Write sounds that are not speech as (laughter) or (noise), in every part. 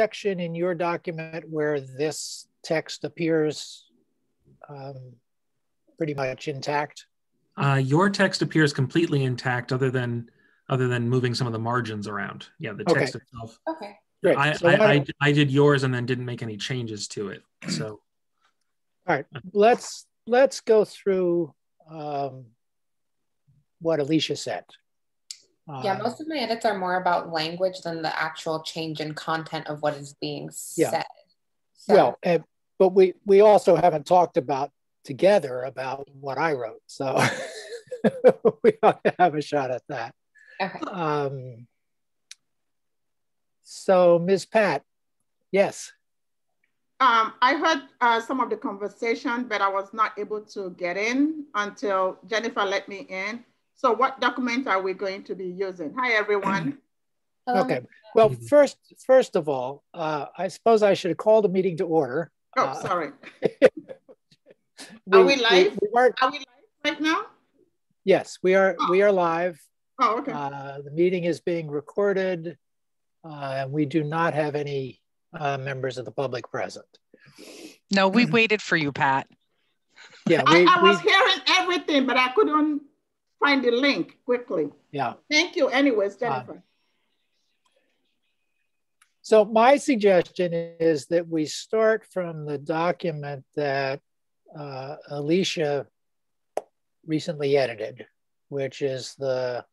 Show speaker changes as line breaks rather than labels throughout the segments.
section in your document where this text appears um, pretty much intact?
Uh, your text appears completely intact, other than other than moving some of the margins around. Yeah, the text
okay.
itself.
Okay.
Great.
I,
So
I, I, I did yours and then didn't make any changes to it. So
All right, let's let's go through um, what Alicia said.
Yeah,
Um,
most of my edits are more about language than the actual change in content of what is being
Yeah.
said. So,
well, uh, but we we also haven't talked about together about what I wrote, so (laughs) we ought to have a shot at that.
okay.
Um, so, Ms. Pat, yes,
Um, I heard uh, some of the conversation, but I was not able to get in until Jennifer let me in. So what document are we going to be using? Hi, everyone.
Hello, (clears throat)
okay. Well,
Mhm.
first, first of all, uh, I suppose I should have called the meeting to order.
Oh,
Uh,
sorry. (laughs) Are we live?
We, weren't.
Are we live right now?
Yes, we are. We are live.
Oh, okay.
Uh, the meeting is being recorded. Uh, and we do not have any uh, members of the public present.
No, we waited for you, Pat.
Yeah,
I,
we,
I was
we
hearing everything, but I couldn't find the link quickly.
yeah.
Thank you anyways, Jennifer.
So my suggestion is that we start from the document that uh, Alicia recently edited, which is the,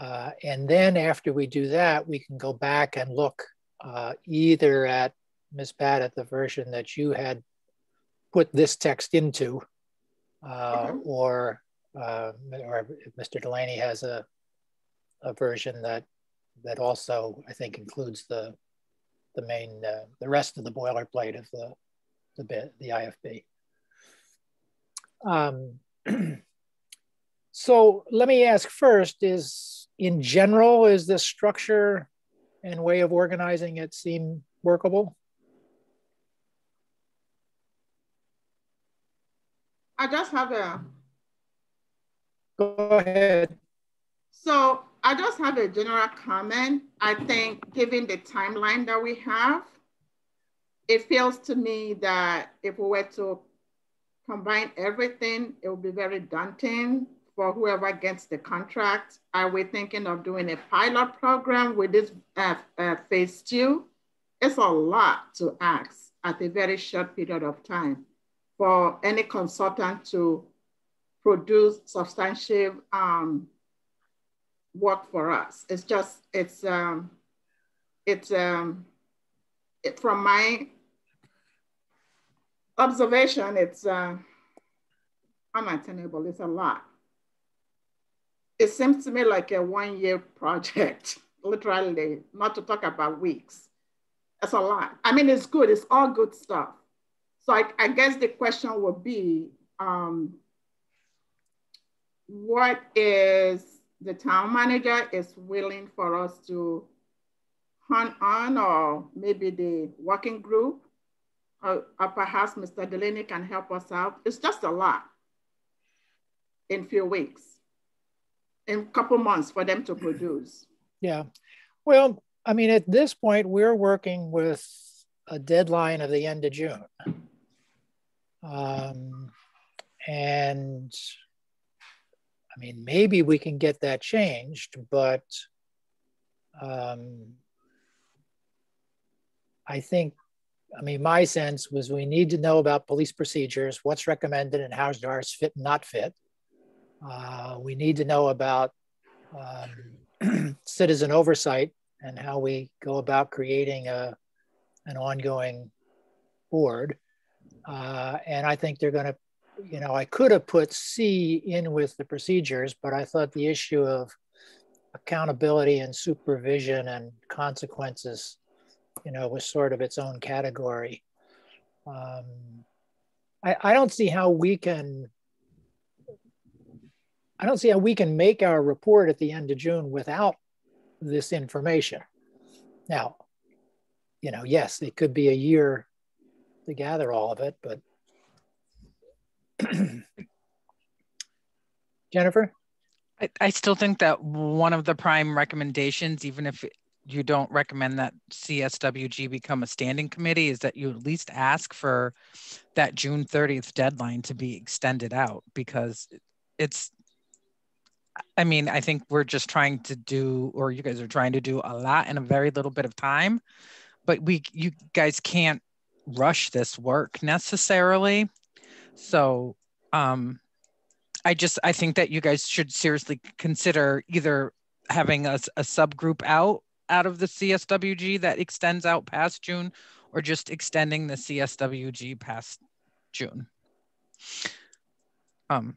uh, and then after we do that, we can go back and look uh, either at Ms. Pat at the version that you had put this text into, uh,
Okay.
or uh, or if Mr. Delaney has a a version that that also I think includes the the main uh, the rest of the boilerplate of the the bit the IFB. Um, (clears throat) so let me ask first: Is in general is this structure and way of organizing it seem workable?
I just have a,
Go ahead.
so I just have a general comment. I think given the timeline that we have, it feels to me that if we were to combine everything, it would be very daunting for whoever gets the contract. Are we thinking of doing a pilot program with this uh, uh, phase two? It's a lot to ask at a very short period of time for any consultant to produce substantial um, work for us. It's just, it's, um, it's um, it, from my observation, it's uh, unattainable. It's a lot. It seems to me like a one-year project, (laughs) literally, not to talk about weeks. That's a lot. I mean, it's good. It's all good stuff. So I, I guess the question would be, um, what is the town manager is willing for us to hunt on, or maybe the working group, or, or perhaps Mr. Delaney can help us out. It's just a lot in a few weeks, in couple months for them to produce.
Yeah. Well, I mean, at this point, we're working with a deadline of the end of June. Um, and I mean, maybe we can get that changed, but um, I think, I mean, my sense was we need to know about police procedures, what's recommended and how's ours fit and not fit. Uh, we need to know about um, (clears throat) citizen oversight and how we go about creating a, an ongoing board. Uh, and I think they're going to, you know, I could have put C in with the procedures, but I thought the issue of accountability and supervision and consequences, you know, was sort of its own category. Um, I, I don't see how we can I don't see how we can make our report at the end of June without this information. Now, you know, yes, it could be a year to gather all of it, but (clears throat) Jennifer?
I, I still think that one of the prime recommendations, even if you don't recommend that CSWG become a standing committee is that you at least ask for that June 30th deadline to be extended out because it's I mean, I think we're just trying to do, or you guys are trying to do a lot in a very little bit of time, but we, you guys can't rush this work necessarily. So, um, I just, I think that you guys should seriously consider either having a, a subgroup out out of the CSWG that extends out past June or just extending the CSWG past June. Um,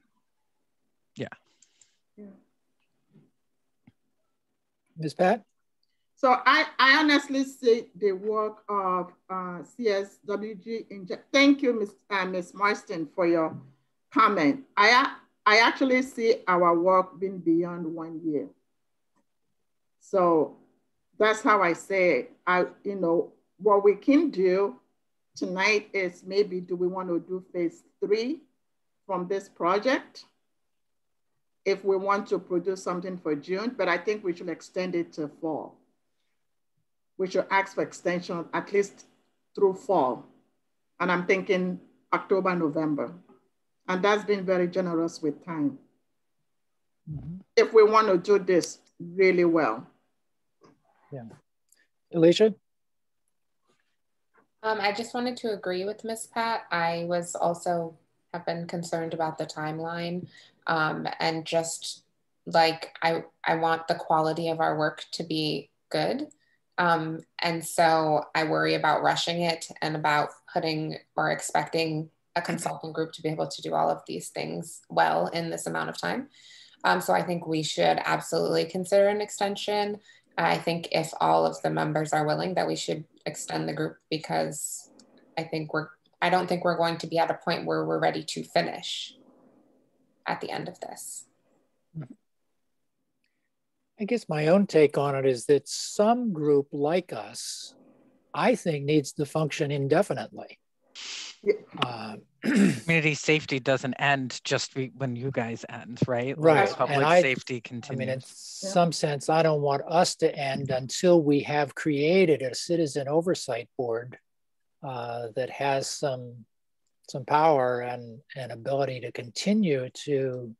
yeah.
Ms. Pat?
So I, I honestly see the work of uh, CSWG. In, thank you, Ms. Uh. Moyston, for your comment. I, I actually see our work being beyond one year. So that's how I say it. I, you know, what we can do tonight is maybe do we want to do phase three from this project? If we want to produce something for June, but I think we should extend it to fall. We should ask for extension at least through fall. And I'm thinking October, November. And that's been very generous with time. Mm -hmm. If we want to do this really well.
Yeah. Alicia?
Um, I just wanted to agree with Miss Pat. I was also have been concerned about the timeline um, and just like I, I want the quality of our work to be good. Um, and so I worry about rushing it and about putting or expecting a consulting group to be able to do all of these things well in this amount of time. Um, so I think we should absolutely consider an extension. I think if all of the members are willing that we should extend the group because I think we're, I don't think we're going to be at a point where we're ready to finish at the end of this.
I guess my own take on it is that some group like us, I think, needs to function indefinitely.
Uh, (clears throat) Community safety doesn't end just when you guys end, right?
Right.
Like public I, safety continues. I mean,
in some sense, I don't want us to end until we have created a citizen oversight board uh, that has some some power and, and ability to continue to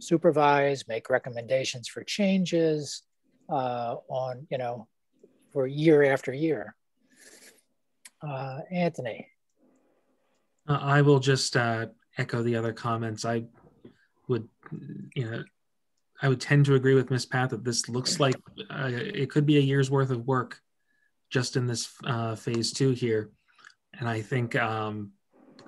supervise, make recommendations for changes uh, on, you know, for year after year. Uh, Anthony.
Uh, I will just uh, echo the other comments. I would, you know, I would tend to agree with Ms. Pat that this looks like uh, it could be a year's worth of work just in this uh, phase two here. And I think um,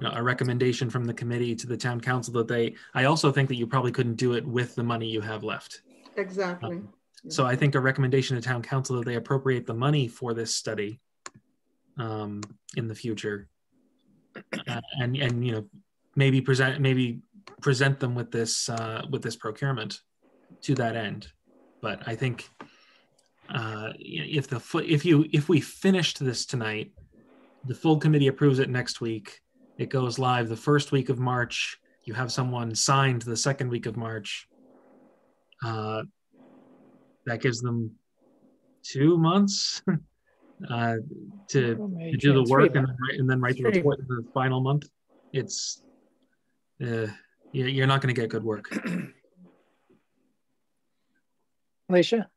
a recommendation from the committee to the town council that they, I also think that you probably couldn't do it with the money you have left.
Exactly. Um,
so I think a recommendation to town council that they appropriate the money for this study um, in the future uh, and and you know maybe present maybe present them with this uh, with this procurement to that end. But I think uh, if the if you if we finished this tonight, the full committee approves it next week. It goes live the first week of March. You have someone signed the second week of March. Uh, that gives them two months (laughs) uh, to, to do the work and, and, then write the report in the final month, it's uh, you're not going to get good work. (clears throat)
Alicia?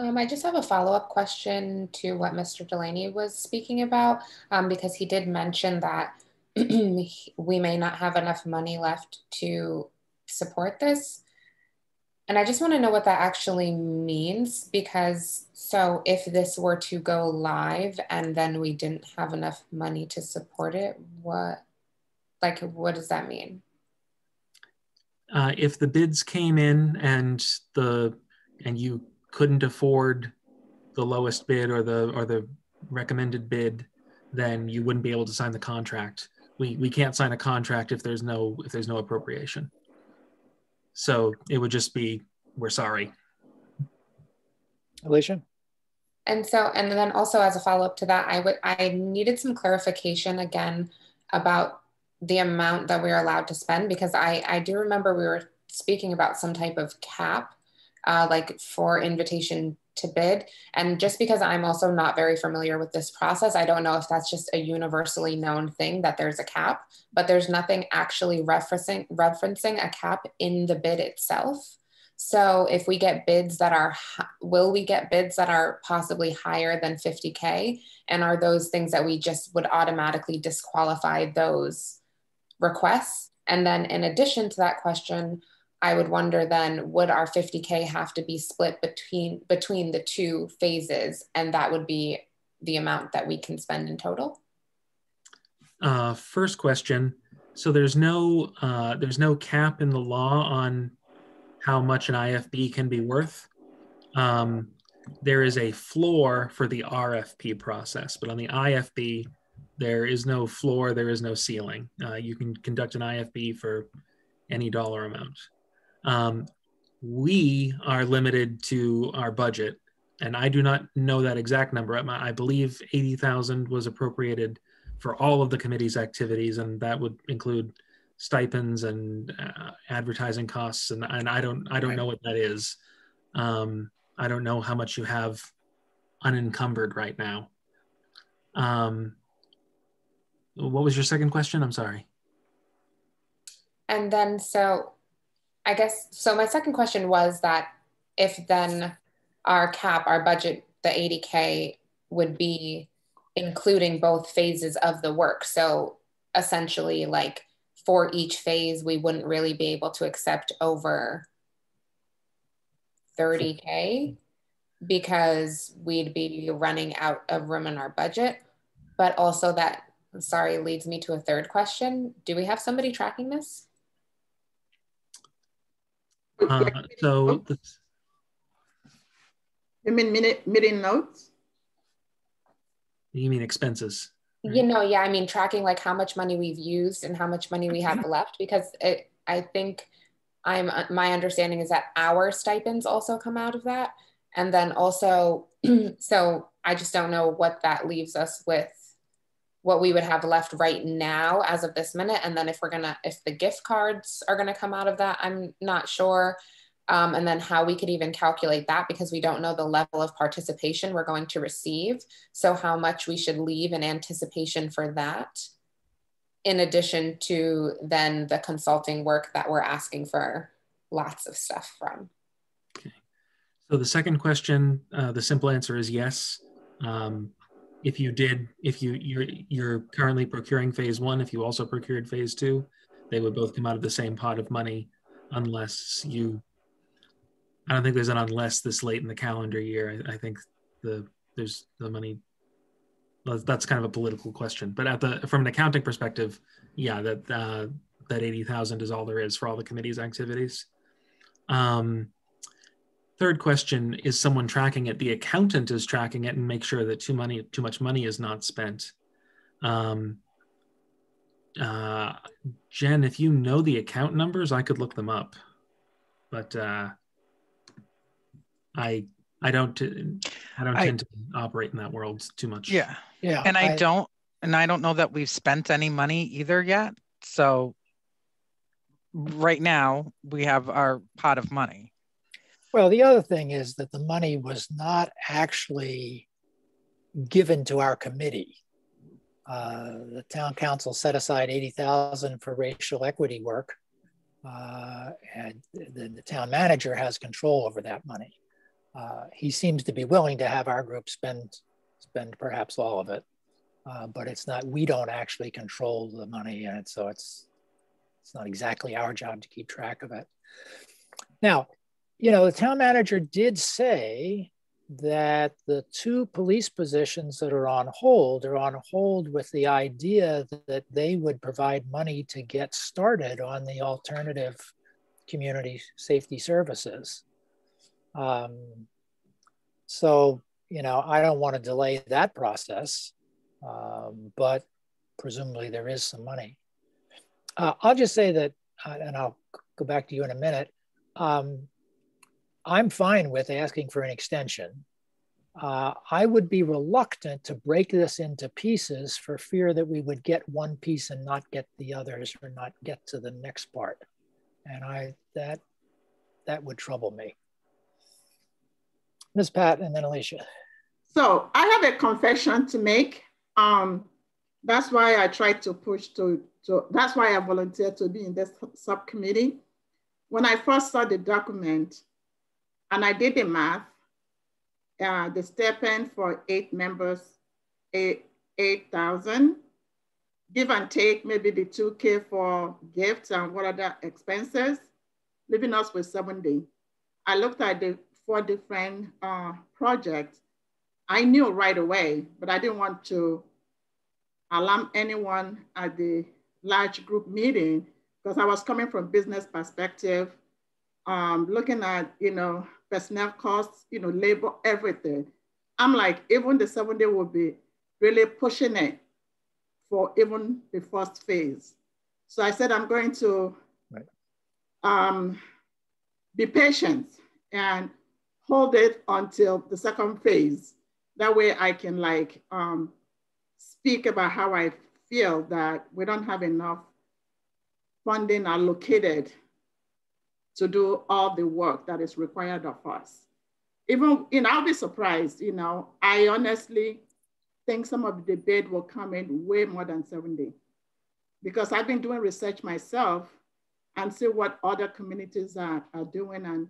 Um, I just have a follow-up question to what Mr. Delaney was speaking about, um, because he did mention that (clears throat) we may not have enough money left to support this. And I just want to know what that actually means because so if this were to go live and then we didn't have enough money to support it, what like what does that mean?
Uh, if the bids came in and the and you couldn't afford the lowest bid or the or the recommended bid, then you wouldn't be able to sign the contract. We we can't sign a contract if there's no if there's no appropriation. So it would just be, we're sorry.
Alicia?
And so, and then also as a follow up to that, I would, I needed some clarification again about the amount that we are allowed to spend because I, I do remember we were speaking about some type of cap, uh, like for invitation to bid. And just because I'm also not very familiar with this process, I don't know if that's just a universally known thing that there's a cap, but there's nothing actually referencing referencing a cap in the bid itself. So if we get bids that are, will we get bids that are possibly higher than 50K? And are those things that we just would automatically disqualify those requests? And then in addition to that question, I would wonder then would our 50k have to be split between between the two phases and that would be the amount that we can spend in total?
Uh, first question. So there's no uh, there's no cap in the law on how much an IFB can be worth. Um, there is a floor for the RFP process, but on the IFB, there is no floor, there is no ceiling. Uh, you can conduct an IFB for any dollar amount. Um, we are limited to our budget, and I do not know that exact number. I believe 80,000 was appropriated for all of the committee's activities, and that would include stipends and uh, advertising costs. And, and I don't I don't know what that is. Um, I don't know how much you have unencumbered right now. Um, what was your second question? I'm sorry.
And then so I guess so. My second question was that if then our cap, our budget, the 80K would be including both phases of the work. So essentially, like for each phase, we wouldn't really be able to accept over 30K because we'd be running out of room in our budget. But also, that, sorry, leads me to a third question. Do we have somebody tracking this?
Uh, (laughs) so
you mean minute meeting notes?
You mean expenses?
Right? You know, yeah. I mean, tracking like how much money we've used and how much money we have left, because it, I think I'm my understanding is that our stipends also come out of that, and then also, (clears throat) so I just don't know what that leaves us with what we would have left right now as of this minute. And then if we're gonna if the gift cards are gonna come out of that i'm not sure um, and then how we could even calculate that because we don't know the level of participation we're going to receive. So how much we should leave in anticipation for that in addition to then the consulting work that we're asking for lots of stuff from.
Okay. So the second question uh, the simple answer is yes. Um, if you did, if you you're you're currently procuring phase one, if you also procured phase two, they would both come out of the same pot of money, unless you. I don't think there's an unless this late in the calendar year. I, I think the there's the money. That's kind of a political question, but at the from an accounting perspective, yeah, that uh, that eighty thousand is all there is for all the committee's activities. Um, Third question is someone tracking it? The accountant is tracking it and make sure that too money, too much money is not spent. Um, uh, Jen, if you know the account numbers, I could look them up, but uh, I I don't I don't I, tend to operate in that world too much.
Yeah,
yeah,
and I, I don't and I don't know that we've spent any money either yet. So right now we have our pot of money.
Well, the other thing is that the money was not actually given to our committee. Uh, the town council set aside 80,000 for racial equity work. Uh, and the, the, town manager has control over that money. Uh, he seems to be willing to have our group spend, spend perhaps all of it, uh, but it's not, we don't actually control the money. And so it's, it's not exactly our job to keep track of it. Now, you know, the town manager did say that the two police positions that are on hold are on hold with the idea that they would provide money to get started on the alternative community safety services. Um, so, you know, I don't want to delay that process, um, but presumably there is some money. Uh, I'll just say that, uh, and I'll go back to you in a minute. Um, I'm fine with asking for an extension. Uh, I would be reluctant to break this into pieces for fear that we would get one piece and not get the others or not get to the next part. And I that that would trouble me. Ms. Pat and then Alicia.
So I have a confession to make. Um, that's why I tried to push to, to, that's why I volunteered to be in this subcommittee. When I first saw the document and I did the math, uh, the stipend for eight members, eight 8,000, give and take maybe the 2K for gifts and what other expenses, leaving us with 70. I looked at the four different uh, projects. I knew right away, but I didn't want to alarm anyone at the large group meeting because I was coming from business perspective, um, looking at, you know, personnel costs, you know, labor, everything. I'm like, even the seven day will be really pushing it for even the first phase. So I said, I'm going to right. um, be patient and hold it until the second phase. That way I can like um, speak about how I feel that we don't have enough funding allocated to do all the work that is required of us. Even, you know, I'll be surprised, you know, I honestly think some of the bid will come in way more than 70 because I've been doing research myself and see what other communities are, are doing and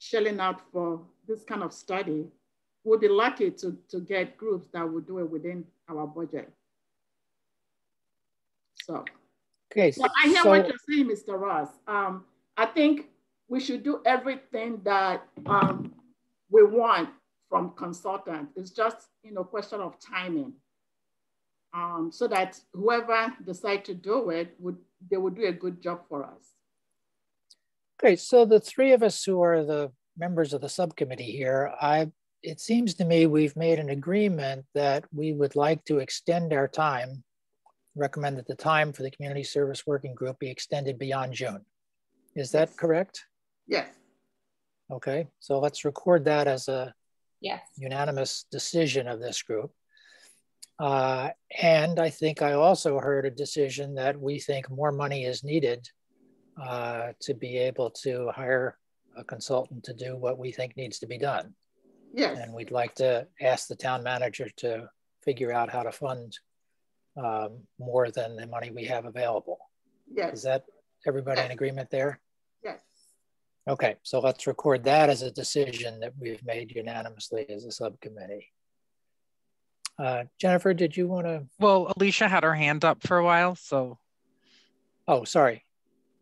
shelling out for this kind of study. We'll be lucky to, to get groups that will do it within our budget. So,
okay,
so I hear so, what you're saying, Mr. Ross. Um, I think we should do everything that um, we want from consultants. It's just you know question of timing. Um, so that whoever decide to do it would they would do a good job for us.
Okay, so the three of us who are the members of the subcommittee here, I it seems to me we've made an agreement that we would like to extend our time, recommend that the time for the community service working group be extended beyond June. Is that correct?
Yes.
Okay, so let's record that as a
Yes.
Unanimous decision of this group. Uh, and I think I also heard a decision that we think more money is needed uh, to be able to hire a consultant to do what we think needs to be done.
Yes.
And we'd like to ask the town manager to figure out how to fund um, more than the money we have available.
Yes.
Is that everybody yes. in agreement there? Okay, so let's record that as a decision that we've made unanimously as a subcommittee. Uh, Jennifer, did you want to?
Well, Alicia had her hand up for a while, so.
Oh, sorry.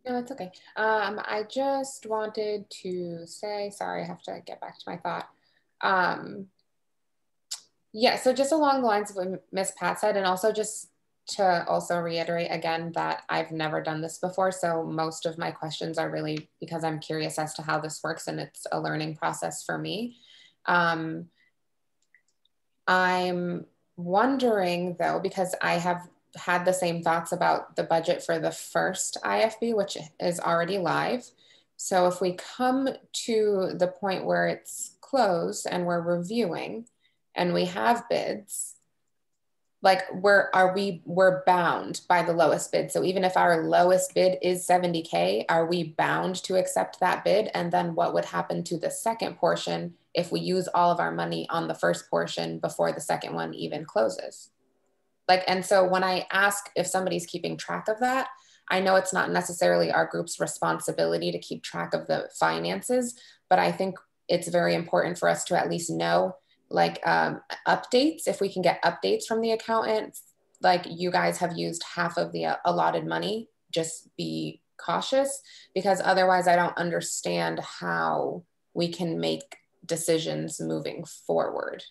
No, it's okay. Um, I just wanted to say, sorry, I have to get back to my thought. Um, yeah, so just along the lines of what Miss Pat said, and also just to also reiterate again that I've never done this before. So most of my questions are really because I'm curious as to how this works and it's a learning process for me. Um, I'm wondering though, because I have had the same thoughts about the budget for the first IFB, which is already live. So if we come to the point where it's closed and we're reviewing and we have bids, like we're are we we're bound by the lowest bid. So even if our lowest bid is 70k are we bound to accept that bid? And then what would happen to the second portion if we use all of our money on the first portion before the second one even closes? Like and so when i ask if somebody's keeping track of that i know it's not necessarily our group's responsibility to keep track of the finances but i think it's very important for us to at least know like um, updates, if we can get updates from the accountants, like you guys have used half of the uh, allotted money, just be cautious because otherwise I don't understand how we can make decisions moving forward.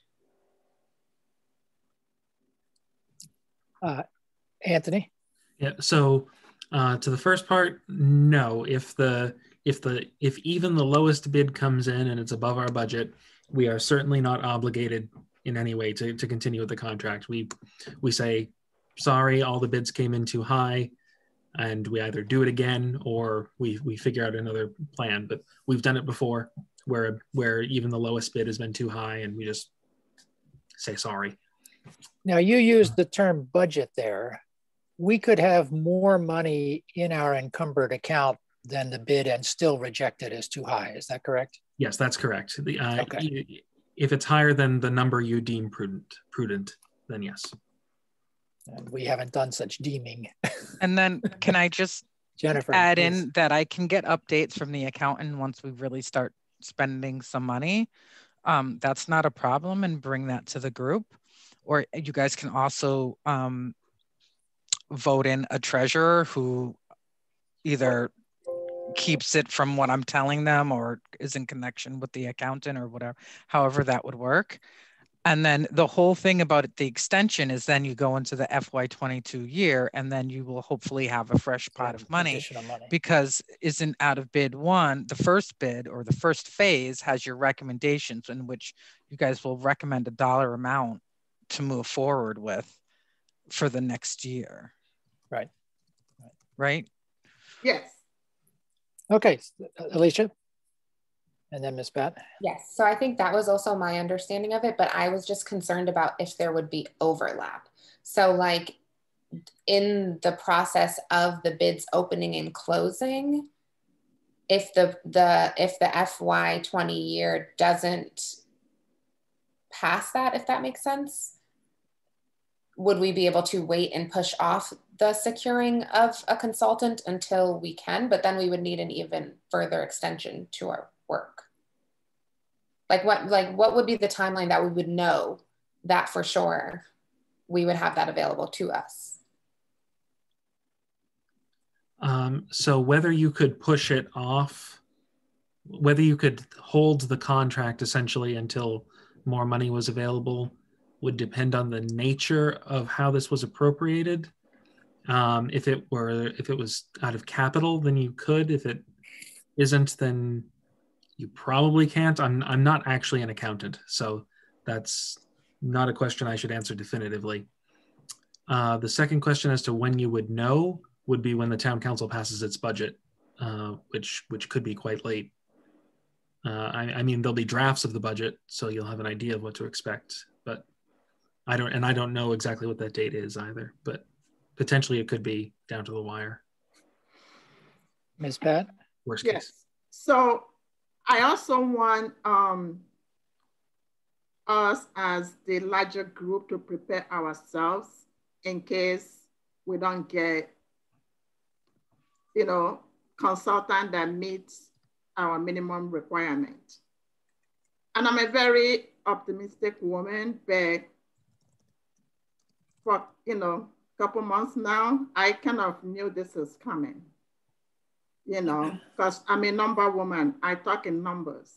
Uh, Anthony?
Yeah, so uh, to the first part, no. If the if the if even the lowest bid comes in and it's above our budget, we are certainly not obligated in any way to, to continue with the contract. We we say, sorry, all the bids came in too high, and we either do it again or we we figure out another plan. But we've done it before where where even the lowest bid has been too high and we just say sorry.
Now you used the term budget there. We could have more money in our encumbered account than the bid and still reject it as too high. Is that correct?
Yes, that's correct. The, uh,
okay.
if it's higher than the number you deem prudent, prudent, then yes.
And we haven't done such deeming. (laughs)
And then can I just
Jennifer.
add
please.
in that I can get updates from the accountant once we really start spending some money. Um, that's not a problem and bring that to the group. Or you guys can also um, vote in a treasurer who either keeps it from what I'm telling them or is in connection with the accountant or whatever, however that would work. And then the whole thing about it, the extension is then you go into the FY22 year and then you will hopefully have a fresh pot of money
money.
because isn't out of bid one, the first bid or the first phase has your recommendations in which you guys will recommend a dollar amount to move forward with for the next year.
Right.
Right?
Yes.
Okay, uh, Alicia? And then Ms. Pat?
Yes, so I think that was also my understanding of it, but I was just concerned about if there would be overlap. So like in the process of the bids opening and closing, if the the if the FY 20 year doesn't pass that, if that makes sense, would we be able to wait and push off the securing of a consultant until we can? But then we would need an even further extension to our work. Like what like what would be the timeline that we would know that for sure we would have that available to us?
Um, so whether you could push it off, whether you could hold the contract essentially until more money was available would depend on the nature of how this was appropriated. Um, if it were, if it was out of capital, then you could. If it isn't, then you probably can't. I'm, I'm not actually an accountant, so that's not a question I should answer definitively. Uh, the second question as to when you would know would be when the town council passes its budget, uh, which which could be quite late. Uh, I, I mean, there'll be drafts of the budget, so you'll have an idea of what to expect. But I don't, and I don't know exactly what that date is either. But potentially, it could be down to the wire.
Ms. Pat?
Worst
Yes.
case.
So I also want um, us as the larger group to prepare ourselves in case we don't get, you know, consultant that meets our minimum requirement. And I'm a very optimistic woman, but for, you know, a couple months now, I kind of knew this is coming you know, because I'm a number woman. I talk in numbers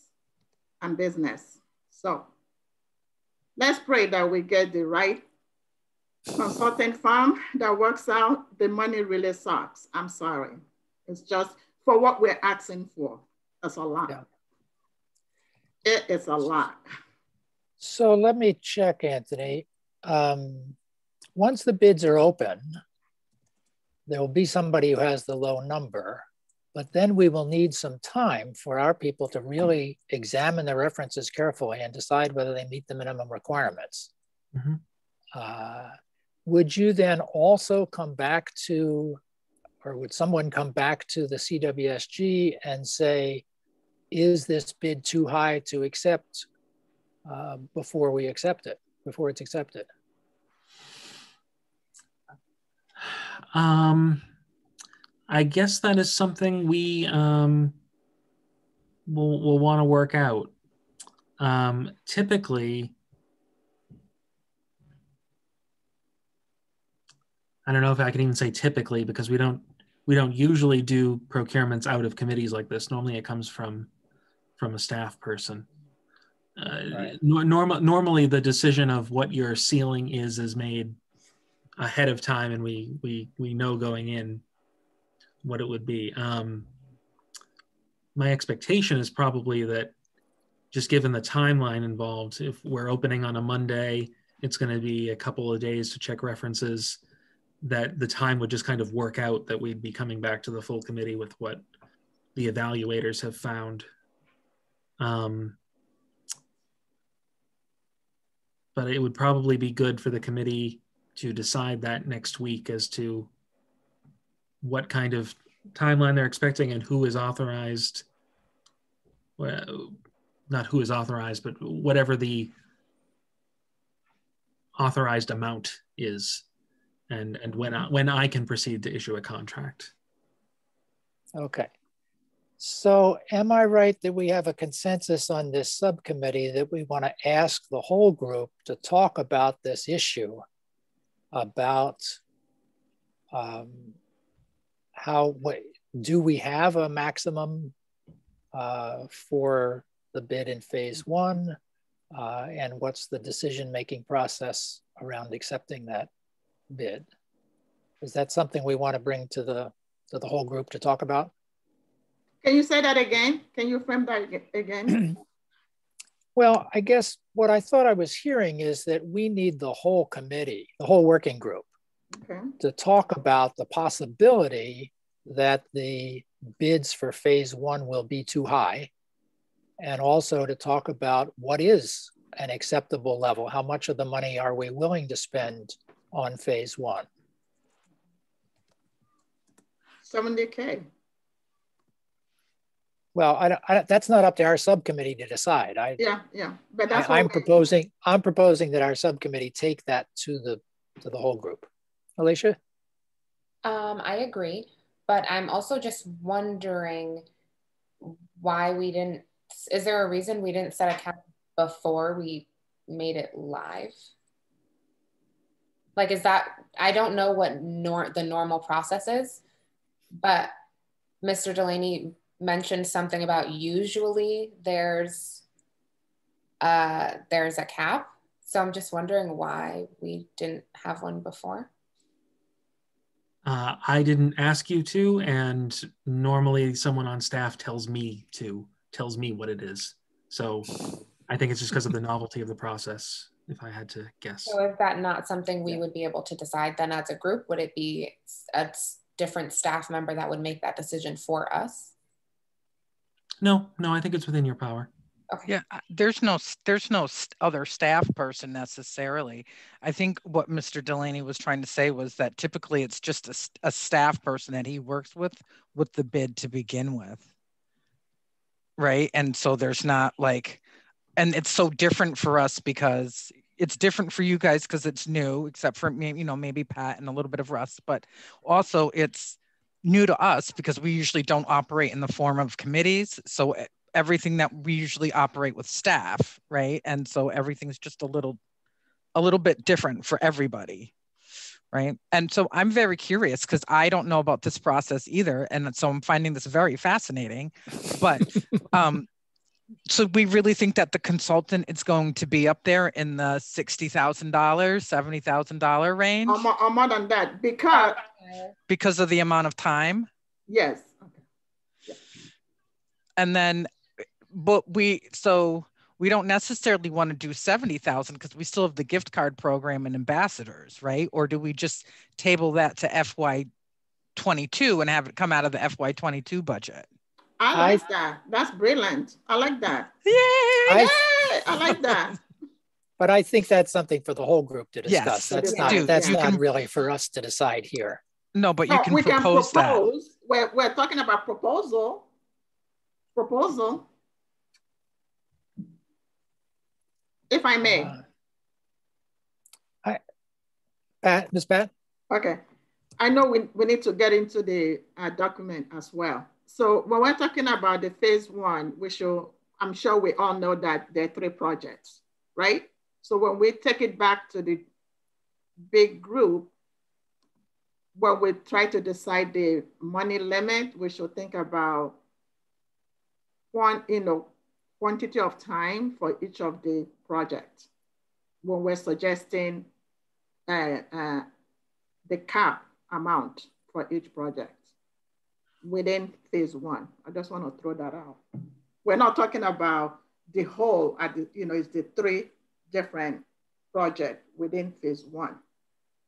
and business. So let's pray that we get the right consulting firm that works out. The money really sucks. I'm sorry. It's just for what we're asking for. That's a lot.
Yeah.
It is a lot.
So let me check, Anthony. Um, once the bids are open, there will be somebody who has the low number, but then we will need some time for our people to really examine the references carefully and decide whether they meet the minimum requirements.
Mhm.
Uh, would you then also come back to, or would someone come back to the CWSG and say, is this bid too high to accept uh, before we accept it, before it's accepted?
Um, I guess that is something we um, will will want to work out. Um, typically, I don't know if I can even say typically because we don't we don't usually do procurements out of committees like this. Normally, it comes from from a staff person. Uh,
Right.
nor- normal, normally, the decision of what your ceiling is is made ahead of time, and we we we know going in what it would be. Um, my expectation is probably that just given the timeline involved, if we're opening on a Monday, it's going to be a couple of days to check references. That the time would just kind of work out that we'd be coming back to the full committee with what the evaluators have found. Um, but it would probably be good for the committee to decide that next week as to what kind of timeline they're expecting and who is authorized. Well, not who is authorized, but whatever the authorized amount is, and and when I, when I can proceed to issue a contract.
Okay. So am I right that we have a consensus on this subcommittee that we want to ask the whole group to talk about this issue about um, how, what, do we have a maximum uh, for the bid in phase one? Uh, and what's the decision-making process around accepting that bid? Is that something we want to bring to the to the whole group to talk about?
Can you say that again? Can you frame that again? (clears throat)
well, I guess what I thought I was hearing is that we need the whole committee, the whole working group, okay. to talk about the possibility that the bids for phase one will be too high, and also to talk about what is an acceptable level. How much of the money are we willing to spend on phase one?
70K.
Well, I, I, that's not up to our subcommittee to decide. I,
yeah, yeah, but that's
I, am proposing. I'm proposing that our subcommittee take that to the to the whole group. Alicia.
Um, I agree, but I'm also just wondering why we didn't. Is there a reason we didn't set a cap before we made it live? Like, is that I don't know what nor the normal process is, but Mr. Delaney mentioned something about usually there's uh, there's a cap. So I'm just wondering why we didn't have one before.
Uh, I didn't ask you to, and normally someone on staff tells me to, tells me what it is. So I think it's just because of the novelty of the process, if I had to guess.
So is that not something we would be able to decide then as a group? Would it be a different staff member that would make that decision for us?
No, no, I think it's within your power.
Okay. Yeah, there's no there's no other staff person necessarily. I think what Mr. Delaney was trying to say was that typically it's just a, a staff person that he works with with the bid to begin with. Right? And so there's not like and it's so different for us because it's different for you guys because it's new except for me, you know, maybe Pat and a little bit of Russ, but also it's new to us because we usually don't operate in the form of committees. So everything that we usually operate with staff, right? And so everything's just a little a little bit different for everybody. Right. And so I'm very curious because I don't know about this process either. And so I'm finding this very fascinating. But (laughs) um, so we really think that the consultant is going to be up there in the $60,000, $70,000 range?
Or more, or more than that because
because of the amount of time.
Yes.
Okay. And then, but we, so we don't necessarily want to do 70,000 because we still have the gift card program and ambassadors, right? Or do we just table that to FY 22 and have it come out of the FY 22 budget?
I like I, that. That's brilliant. I like that.
Yay!
I, Yay! I like that.
But I think that's something for the whole group to discuss. Yes, that's not that's not can, really for us to decide here.
No, but you no, can we propose, can propose
that. We're, we're talking about proposal. Proposal. If I may. Uh,
I, Pat, Ms. Pat?
Okay. I know we, we need to get into the uh, document as well. So when we're talking about the phase one, we should, I'm sure we all know that there are three projects, right? So when we take it back to the big group, when we try to decide the money limit, we should think about one, you know, quantity of time for each of the projects when we're suggesting uh, uh, the cap amount for each project within phase one. I just want to throw that out. We're not talking about the whole, at the, you know, it's the three different projects within phase one,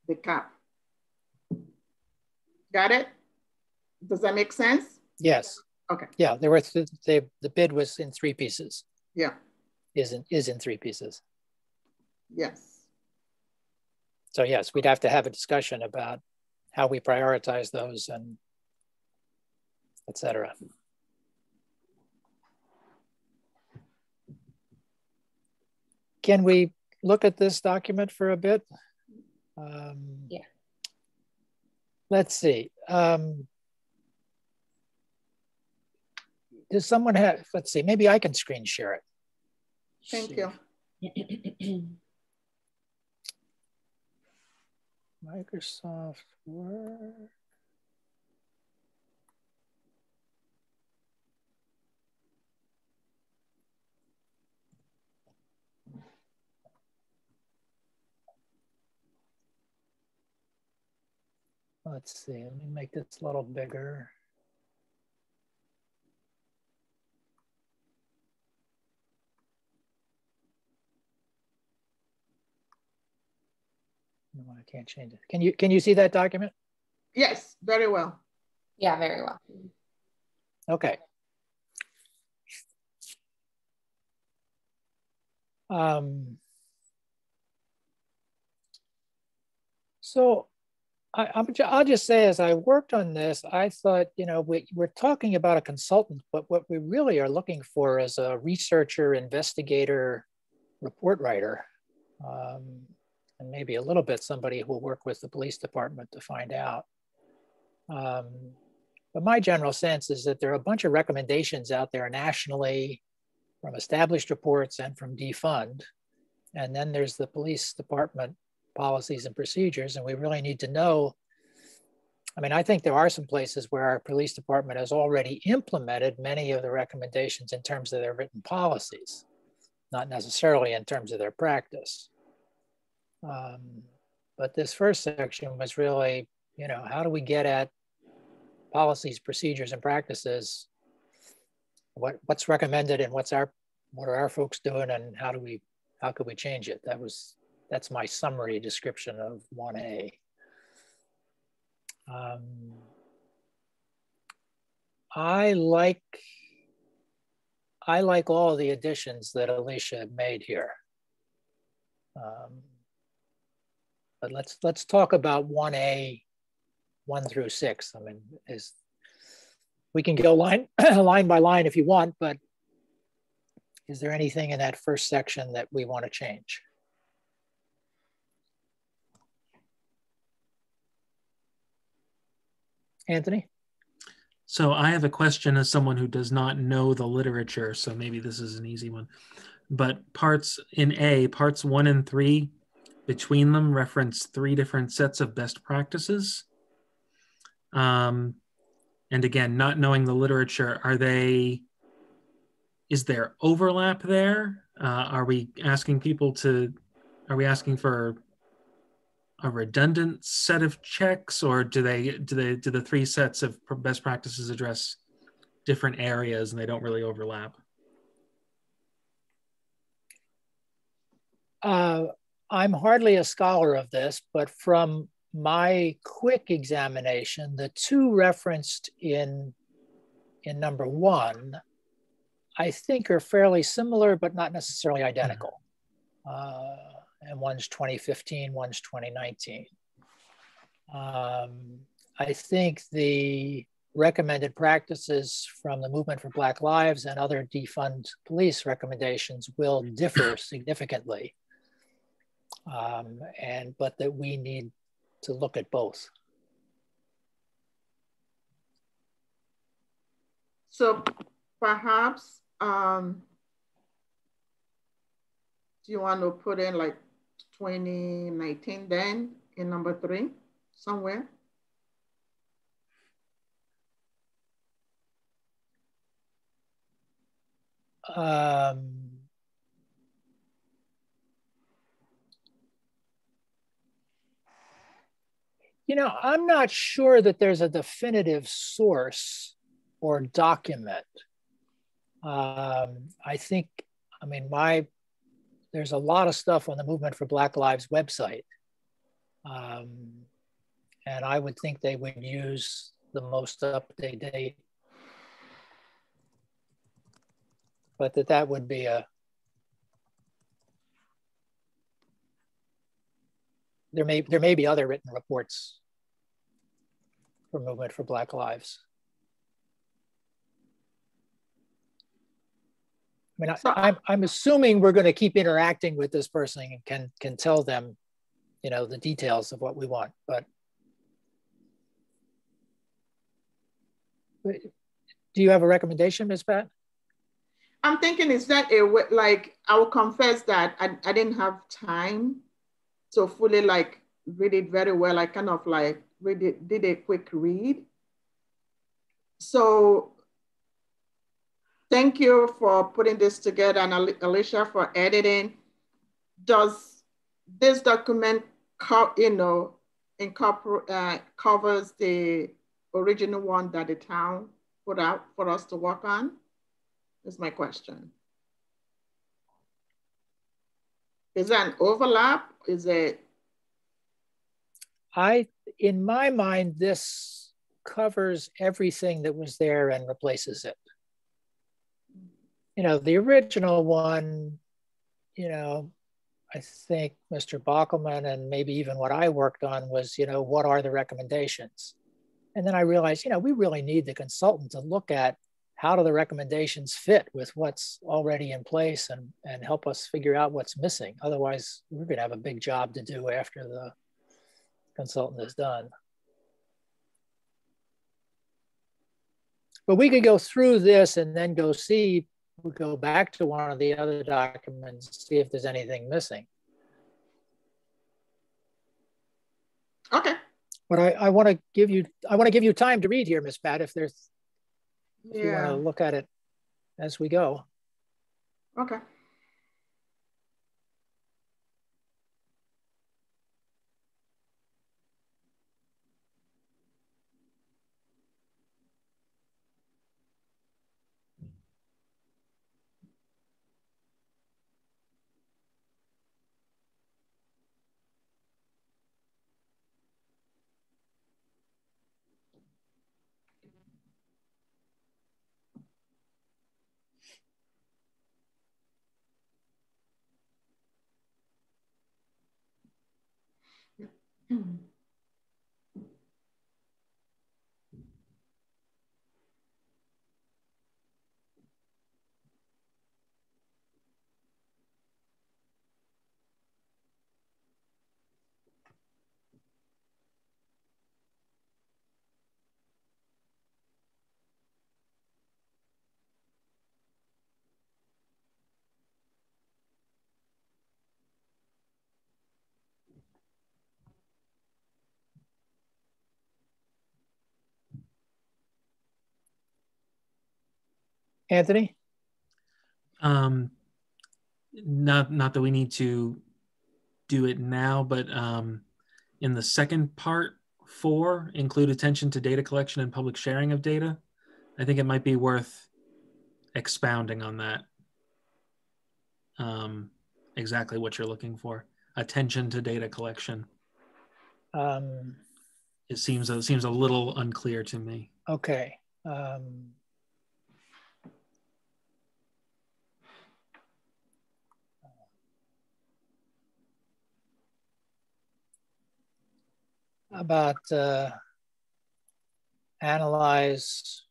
the cap. Got it? Does that make sense?
Yes.
Okay.
Yeah, there were th they, the bid was in three pieces.
Yeah.
Is in, is in three pieces.
Yes.
So yes, we'd have to have a discussion about how we prioritize those and etc. can we look at this document for a bit? Um,
Yeah.
Let's see. Um, does someone have, let's see, maybe I can screen share it.
Thank
See.
you.
Microsoft Word. Let's see, let me make this a little bigger. No, I can't change it. Can you can you see that document?
Yes, very well.
Yeah, very well.
Okay. Um, so I, I'm, ju- I'll just say, as I worked on this, I thought, you know, we, we're talking about a consultant, but what we really are looking for is a researcher, investigator, report writer, um, and maybe a little bit somebody who will work with the police department to find out. Um, but my general sense is that there are a bunch of recommendations out there nationally from established reports and from defund. And then there's the police department policies and procedures. And we really need to know. I mean, I think there are some places where our police department has already implemented many of the recommendations in terms of their written policies, not necessarily in terms of their practice. Um, but this first section was really, you know, how do we get at policies, procedures, and practices? What what's recommended and what's our what are our folks doing and how do we how could we change it? That was that's my summary description of 1A. Um, I like I like all the additions that Alicia made here. Um, but let's let's talk about 1A, 1 through 6. I mean, is we can go line (clears throat) line by line if you want, but is there anything in that first section that we want to change? Anthony?
So I have a question as someone who does not know the literature, so maybe this is an easy one. But parts in A, parts one and three, between them reference three different sets of best practices. Um, and again, not knowing the literature, are they, is there overlap there? Uh, are we asking people to, are we asking for a redundant set of checks or do they do they do the three sets of best practices address different areas and they don't really overlap?
Uh, i'm hardly a scholar of this but from my quick examination the two referenced in in number one i think are fairly similar but not necessarily identical. Uh, and one's 2015, one's 2019. Um, I think the recommended practices from the Movement for Black Lives and other defund police recommendations will differ significantly. Um, and but that we need to look at both.
So perhaps, um, do you want to put in like 2019 then in number three somewhere?
Um, you know, I'm not sure that there's a definitive source or document. Um, I think, I mean, my there's a lot of stuff on the Movement for Black Lives website. Um, and I would think they would use the most up to date. But that that would be a, there may, there may be other written reports for Movement for Black Lives. I mean, I, uh, I'm, I'm assuming we're going to keep interacting with this person and can, can tell them, you know, the details of what we want, but do you have a recommendation, Ms. Pat?
I'm thinking is that a way, like, I will confess that I, I didn't have time to fully like read it very well. I kind of like read it, did a quick read. So thank you for putting this together and Alicia for editing. Does this document, you know, incorporate, uh, covers the original one that the town put out for us to work on? Is my question. Is that an overlap? Is it?
I, in my mind, this covers everything that was there and replaces it. You know, the original one, you know, I think Mr. Bockelman and maybe even what I worked on was, you know, what are the recommendations? And then I realized, you know, we really need the consultant to look at how do the recommendations fit with what's already in place and, and help us figure out what's missing. Otherwise, we're going to have a big job to do after the consultant is done. But we could go through this and then go see, we go back to one of the other documents, see if there's anything missing.
Okay.
But I, I want to give you I want to give you time to read here, Miss Pat, if there's if yeah. you want to look at it as we go.
Okay. Hmm.
Anthony?
Um, not not that we need to do it now, but um, in the second part, four, include attention to data collection and public sharing of data. I think it might be worth expounding on that. Um, exactly what you're looking for. Attention to data collection.
Um,
it seems it seems a little unclear to me.
Okay. Um, about uh, analyze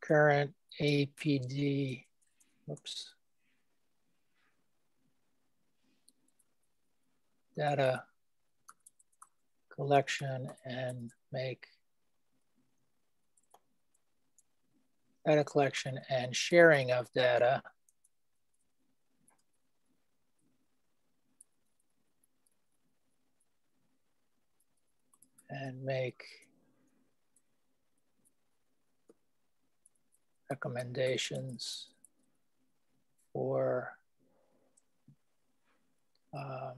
current APD, whoops, data collection and make. Data collection and sharing of data and make recommendations for um,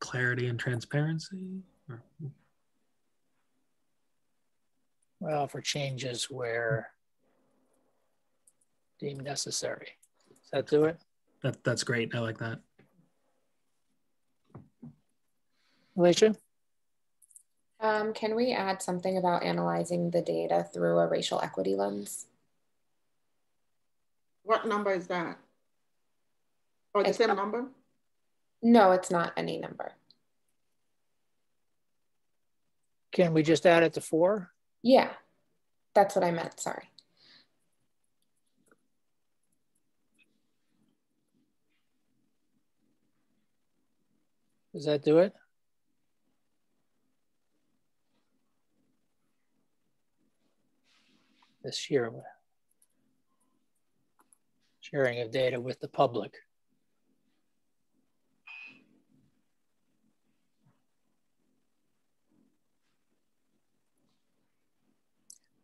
clarity and transparency or...
well for changes where deemed necessary. Does that do it?
That that's great. I like that
Alicia?
Um, can we add something about analyzing the data through a racial equity lens?
What number is that? Or the it's same not, number?
No, it's not any number.
Can we just add it to four?
Yeah. That's what I meant, sorry.
Does that do it? This year, sharing of data with the public.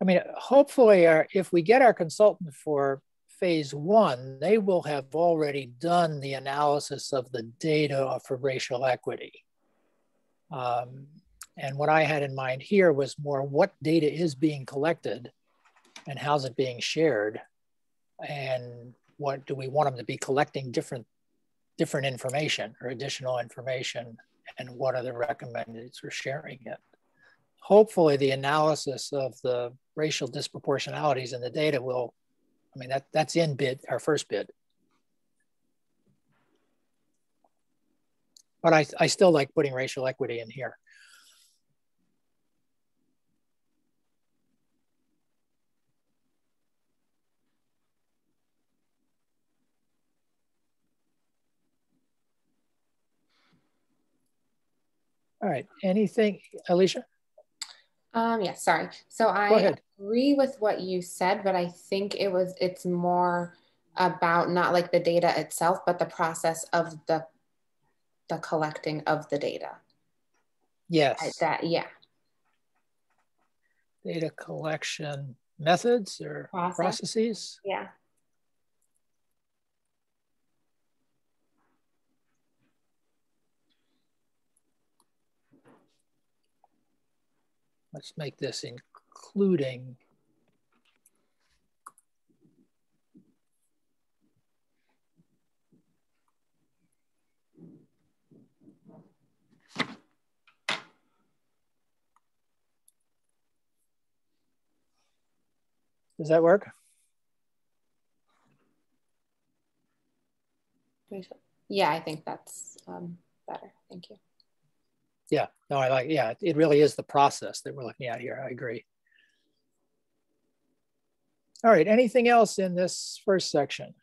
I mean, hopefully, our, if we get our consultant for phase one, they will have already done the analysis of the data for racial equity. Um, and what I had in mind here was more what data is being collected and how's it being shared and what do we want them to be collecting different different information or additional information and what are the recommendations for sharing it hopefully the analysis of the racial disproportionalities in the data will, I mean, that, that's in bid, our first bid. But I, I still like putting racial equity in here. All right, anything, Alicia?
Um, yeah, sorry. So I agree with what you said, but I think it was it's more about not like the data itself, but the process of the the collecting of the data.
Yes.
I, that yeah.
Data collection methods or Process. processes.
Yeah.
Let's make this including Does that work?
Yeah, I think that's um, better. Thank you.
Yeah, no, I like, yeah, it really is the process that we're looking at here. I agree. All right, anything else in this first section?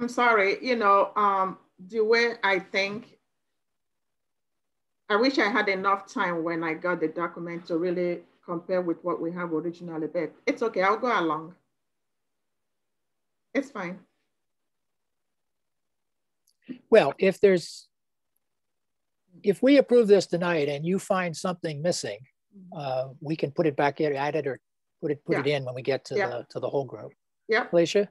I'm sorry, you know, um, the way I think, I wish I had enough time when I got the document to really compare with what we have originally, but it's okay, I'll go along. It's fine.
Well, if there's, if we approve this tonight and you find something missing, uh, we can put it back in, add it or put it put yeah. it in when we get to yeah. the to the whole group.
Yeah.
Alicia?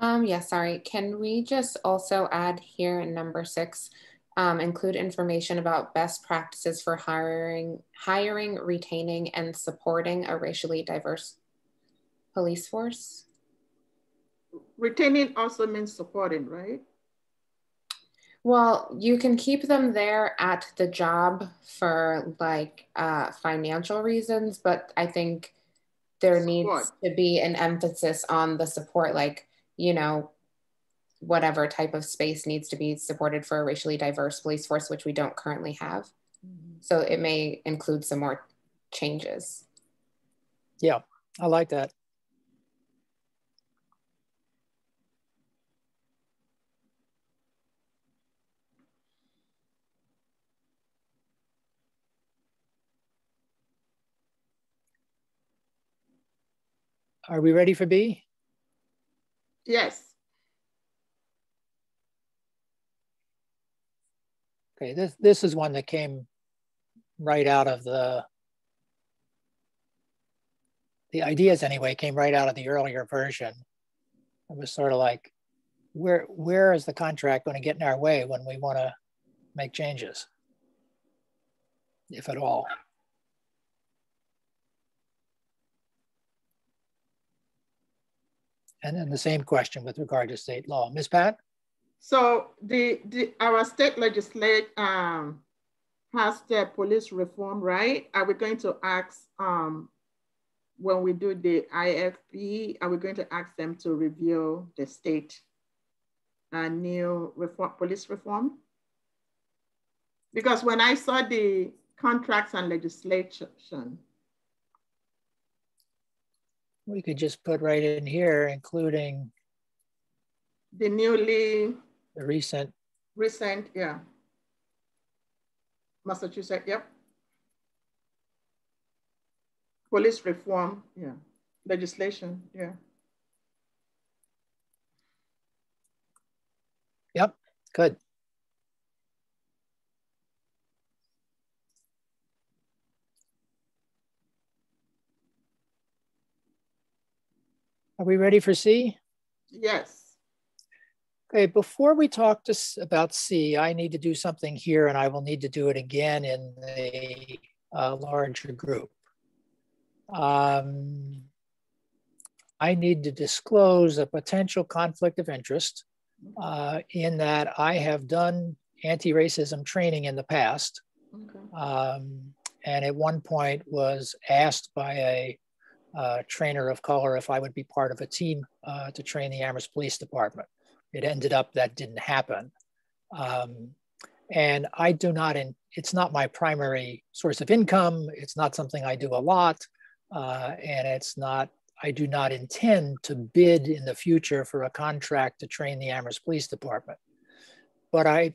Um, yeah, sorry. Can we just also add here in number six, um, include information about best practices for hiring, hiring, retaining, and supporting a racially diverse police force?
Retaining also means supporting, right?
Well, you can keep them there at the job for like uh, financial reasons, but I think there support. needs to be an emphasis on the support, like, you know, whatever type of space needs to be supported for a racially diverse police force, which we don't currently have. Mm-hmm. So it may include some more changes.
Yeah, I like that. Are we ready for B?
Yes.
Okay, this, this is one that came right out of the, the ideas anyway, came right out of the earlier version. It was sort of like, where, where is the contract going to get in our way when we want to make changes, if at all? And then the same question with regard to state law. Ms. Pat?
So the, the our state legislature um, has the police reform, right? Are we going to ask, um, when we do the RFP, are we going to ask them to review the state uh, new reform, police reform? Because when I saw the contracts and legislation,
we could just put right in here, including
the newly
the recent
recent, yeah. Massachusetts, yep. Police reform, yeah. Legislation, yeah.
Yep, good. Are we ready for C?
Yes.
Okay, before we talk to, about C, I need to do something here and I will need to do it again in the uh, larger group. Um, I need to disclose a potential conflict of interest uh, in that I have done anti-racism training in the past. Okay. Um, and at one point was asked by a uh, trainer of color if I would be part of a team uh, to train the Amherst Police Department. It ended up that didn't happen. Um, and I do not, in, it's not my primary source of income. It's not something I do a lot. Uh, and it's not, I do not intend to bid in the future for a contract to train the Amherst Police Department. But I,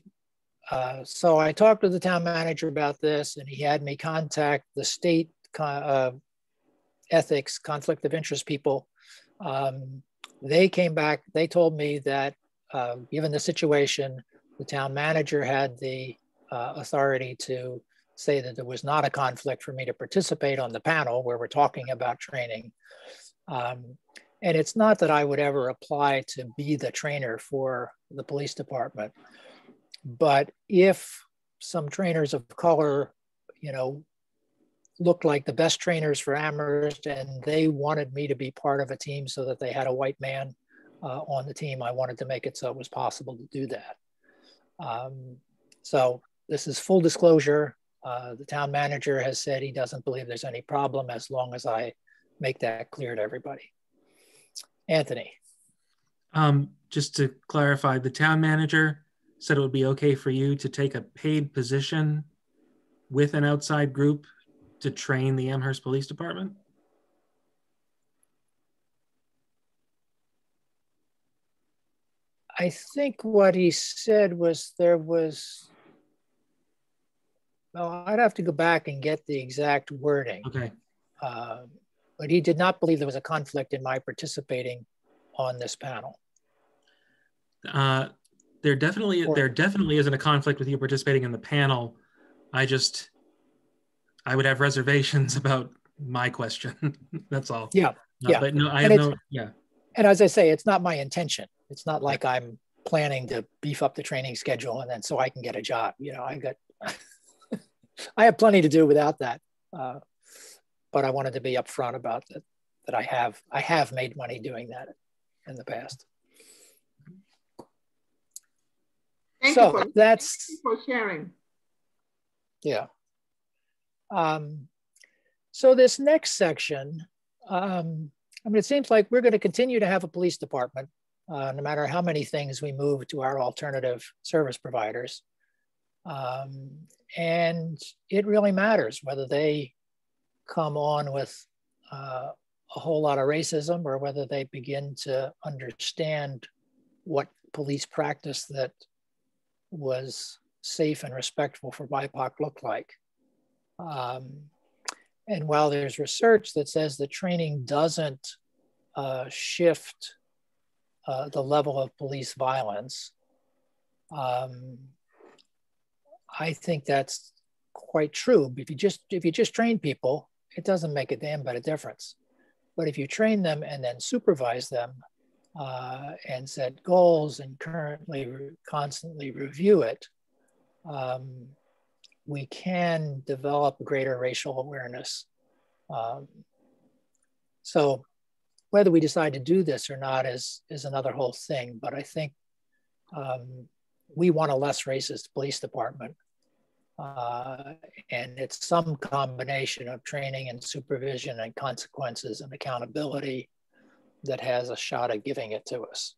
uh, so I talked to the town manager about this and he had me contact the state uh, ethics, conflict of interest people. Um, they came back, they told me that uh, given the situation, the town manager had the uh, authority to say that there was not a conflict for me to participate on the panel where we're talking about training. Um, and it's not that I would ever apply to be the trainer for the police department, but if some trainers of color, you know, looked like the best trainers for Amherst and they wanted me to be part of a team so that they had a white man uh, on the team, I wanted to make it so it was possible to do that. Um, so this is full disclosure. Uh, the town manager has said he doesn't believe there's any problem as long as I make that clear to everybody. Anthony.
Um, just to clarify, the town manager said it would be okay for you to take a paid position with an outside group to train the Amherst Police Department?
I think what he said was there was, well, I'd have to go back and get the exact wording.
Okay.
Uh, but he did not believe there was a conflict in my participating on this panel.
Uh, there definitely or, there definitely isn't a conflict with you participating in the panel. I just I would have reservations (laughs) about my question. (laughs) That's all.
Yeah.
No,
yeah.
But no, I have no, yeah.
And as I say, it's not my intention. It's not like I'm planning to beef up the training schedule and then so I can get a job. You know, I got, (laughs) I have plenty to do without that. Uh, but I wanted to be upfront about that, that I have, I have made money doing that in the past.
Thank
so
for,
that's
for sharing.
Yeah. Um, so this next section, um, I mean, it seems like we're going to continue to have a police department, uh, no matter how many things we move to our alternative service providers. Um, and it really matters whether they come on with uh, a whole lot of racism or whether they begin to understand what police practice that was safe and respectful for BIPOC looked like. Um, and while there's research that says the training doesn't uh, shift uh, the level of police violence, um, I think that's quite true. If you just if you just train people, it doesn't make a damn bit of difference. But if you train them and then supervise them uh, and set goals and currently constantly review it, um, we can develop greater racial awareness. Um, so whether we decide to do this or not is, is another whole thing, but I think um, we want a less racist police department. Uh, and it's some combination of training and supervision and consequences and accountability that has a shot at giving it to us.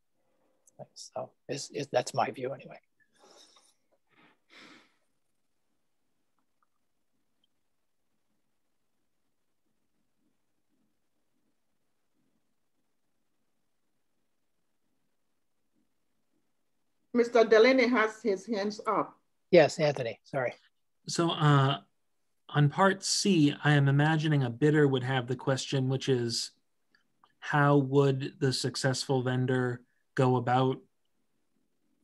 So is, is, that's my view anyway.
Mr. Delaney has his hands up.
Yes, Anthony, sorry.
So uh, on part C, I am imagining a bidder would have the question, which is how would the successful vendor go about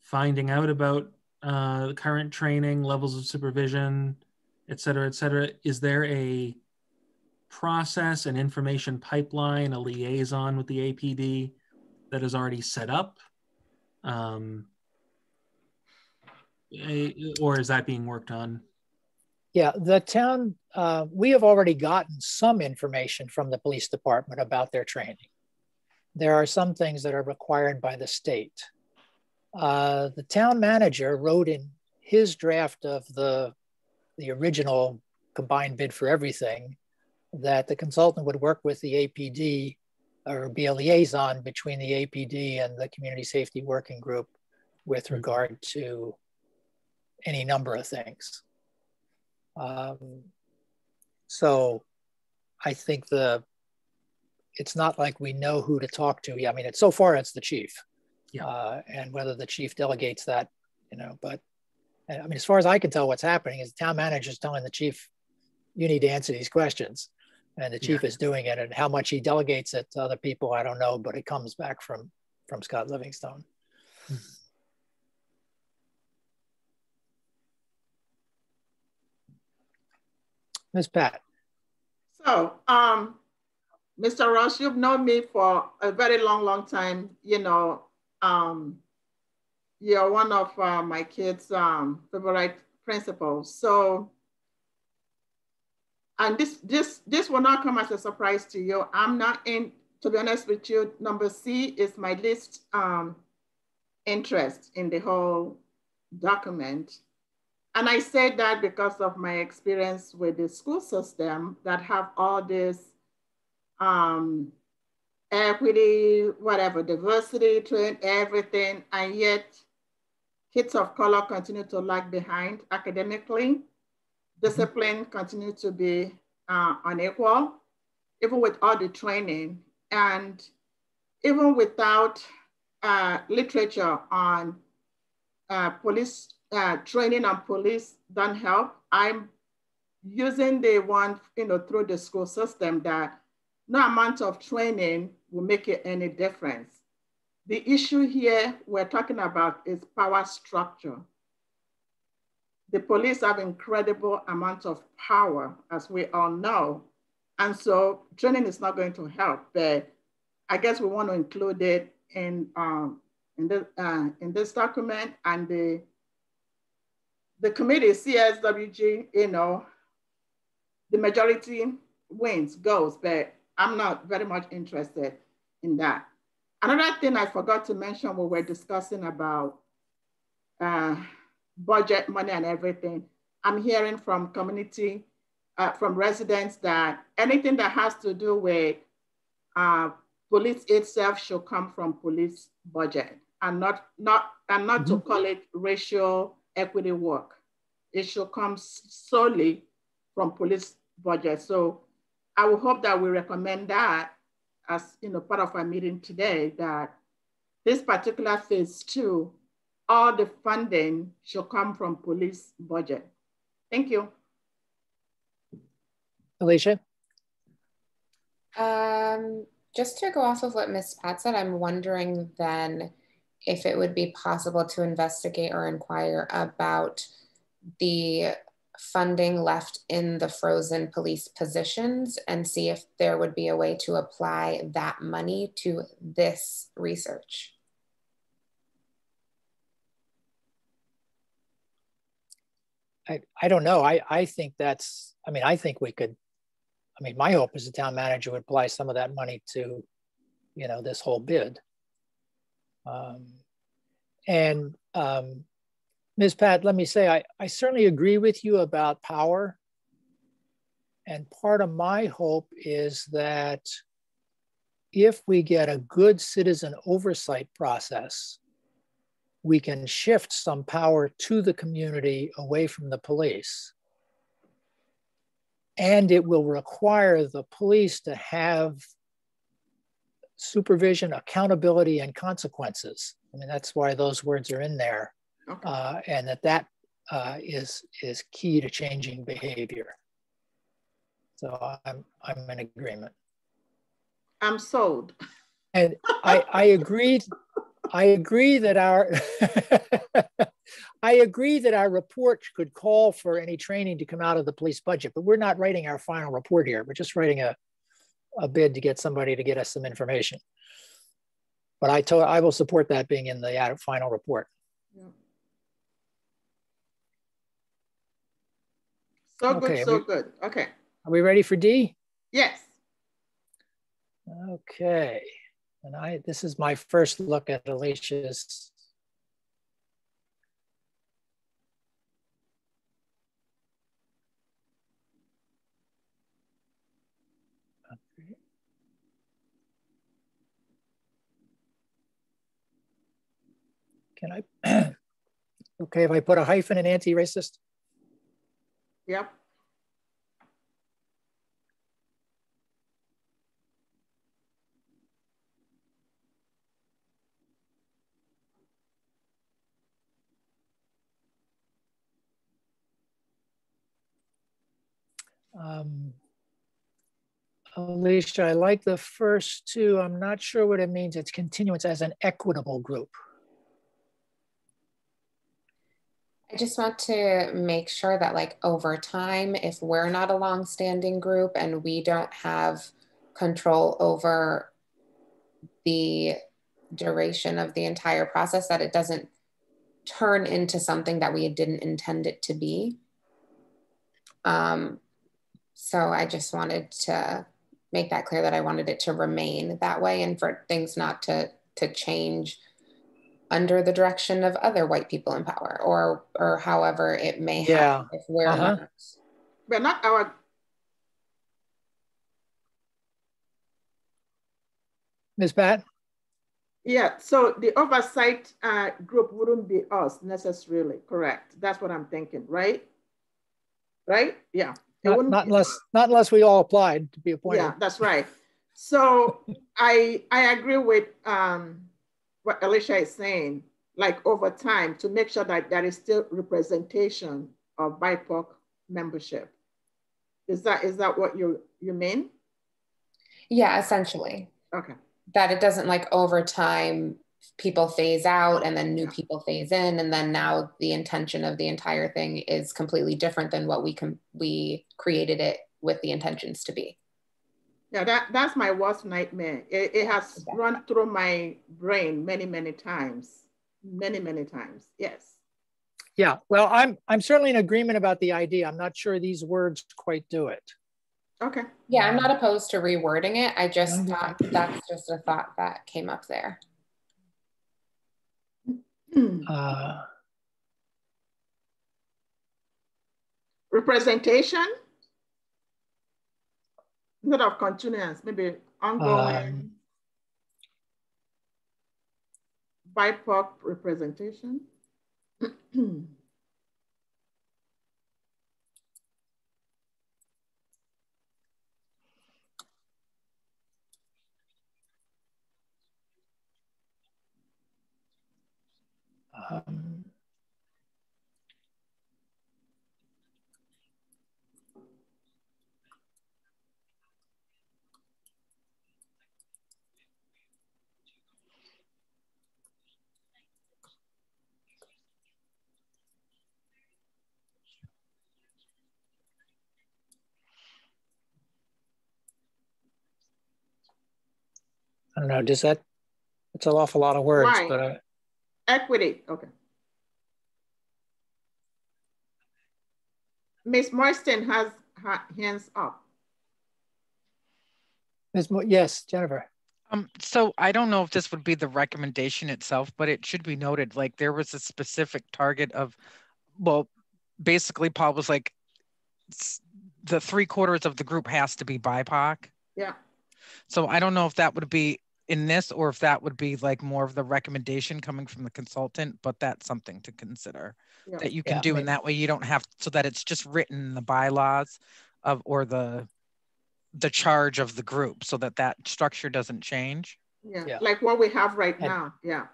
finding out about uh, current training, levels of supervision, et cetera, et cetera? Is there a process, an information pipeline, a liaison with the APD that is already set up? Um, or is that being worked on?
Yeah, the town, uh, we have already gotten some information from the police department about their training. There are some things that are required by the state. Uh, the town manager wrote in his draft of the, the original combined bid for everything that the consultant would work with the APD or be a liaison between the APD and the community safety working group with regard to any number of things. Um, so I think the it's not like we know who to talk to. Yeah, I mean, it's so far it's the chief, yeah. Uh, and whether the chief delegates that, you know. But I mean, as far as I can tell, what's happening is the town manager is telling the chief, "You need to answer these questions," and the chief yeah. is doing it. And how much he delegates it to other people, I don't know, but it comes back from from Scott Livingstone. Mm-hmm. Ms. Pat.
So, um, Mr. Ross, you've known me for a very long, long time. You know, um, you're one of uh, my kids' um, favorite principals. So, and this this this will not come as a surprise to you. I'm not in. To be honest with you, number C is my least um, interest in the whole document. And I say that because of my experience with the school system that have all this um, equity, whatever, diversity, train, everything, and yet kids of color continue to lag behind academically. Discipline continue to be uh, unequal, even with all the training. And even without uh, literature on uh, police uh, training and police don't help. I'm using the one, you know, through the school system that no amount of training will make it any difference. The issue here we're talking about is power structure. The police have incredible amount of power, as we all know. And so training is not going to help, but I guess we want to include it in, um, in, the, uh, in this document and the the committee, CSWG, you know, the majority wins, goes, but I'm not very much interested in that. Another thing I forgot to mention when we're discussing about uh, budget money and everything, I'm hearing from community, uh, from residents that anything that has to do with uh, police itself should come from police budget and not, not, and not mm -hmm. to mm-hmm. call it racial equity work. It should come solely from police budget. So I would hope that we recommend that as you know part of our meeting today that this particular phase two, all the funding should come from police budget. Thank you.
Alicia?
Um, just to go off of what Ms. Pat said, I'm wondering then if it would be possible to investigate or inquire about the funding left in the frozen police positions and see if there would be a way to apply that money to this research.
I, I don't know. I, I think that's, I mean, I think we could, I mean, my hope is the town manager would apply some of that money to, you know, this whole bid. Um, and um, Ms. Pat, let me say, I, I certainly agree with you about power. And part of my hope is that if we get a good citizen oversight process, we can shift some power to the community away from the police. And it will require the police to have supervision, accountability, and consequences I mean, that's why those words are in there,
Okay.
uh, and that that uh, is is key to changing behavior. So I'm I'm in agreement,
I'm sold.
and I I agreed. I agree that our (laughs) I agree that our report could call for any training to come out of the police budget, but we're not writing our final report here. We're just writing a a bid to get somebody to get us some information. But I told I will support that being in the final report.
Yeah. So good,
Okay,
so
we-
good. Okay.
Are we ready for D?
Yes.
Okay. And I this is my first look at Alicia's. Can I, (clears throat) okay, if I put a hyphen in anti-racist?
Yep.
Um, Alicia, I like the first two. I'm not sure what it means. It's continuance as an equitable group.
I just want to make sure that like over time, if we're not a long-standing group and we don't have control over the duration of the entire process, that it doesn't turn into something that we didn't intend it to be. Um, so I just wanted to make that clear that I wanted it to remain that way and for things not to to change under the direction of other white people in power or or however it may
Yeah.
if we're
Uh-huh.
not
But not our,
Ms. Pat?
yeah, so the oversight uh, group wouldn't be us necessarily, correct? That's what I'm thinking, right? Right? Yeah.
Not,
wouldn't
unless
us.
not unless we all applied to be appointed.
Yeah, that's right. So I I agree with um, what Alicia is saying. Like over time, to make sure that there is still representation of BIPOC membership. Is that is that what you you mean?
yeah essentially
Okay.
that it doesn't like over time people phase out and then new
Yeah.
people phase in and then now the intention of the entire thing is completely different than what we can we created it with the intentions to be
Yeah, that, that's my worst nightmare. It, it has
Okay.
run through my brain many, many times. Many, many times. Yes.
Yeah, well, I'm I'm certainly in agreement about the idea. I'm not sure these words quite do it.
Okay.
yeah i'm not opposed to rewording it i just
Okay.
thought that's just a thought that came up there
Uh,
Representation instead of continuance, maybe ongoing
Um,
BIPOC representation.
um, I don't know. Does that? It's an awful lot of words,
Right.
but uh,
Equity. Okay. Ms. Moyston has her hands up.
Ms. Mo- yes, Jennifer.
Um, so I don't know if this would be the recommendation itself, but it should be noted, like there was a specific target of, well, basically Paul was like, the three quarters of the group has to be BIPOC.
Yeah.
So I don't know if that would be in this or if that would be like more of the recommendation coming from the consultant, but that's something to consider
Yeah.
that you can
Yeah,
do
may-
in that way. You don't have, so that it's just written in the bylaws of, or the, the charge of the group so that that structure doesn't change.
Yeah.
Yeah.
Like what we have right
And-
now. Yeah.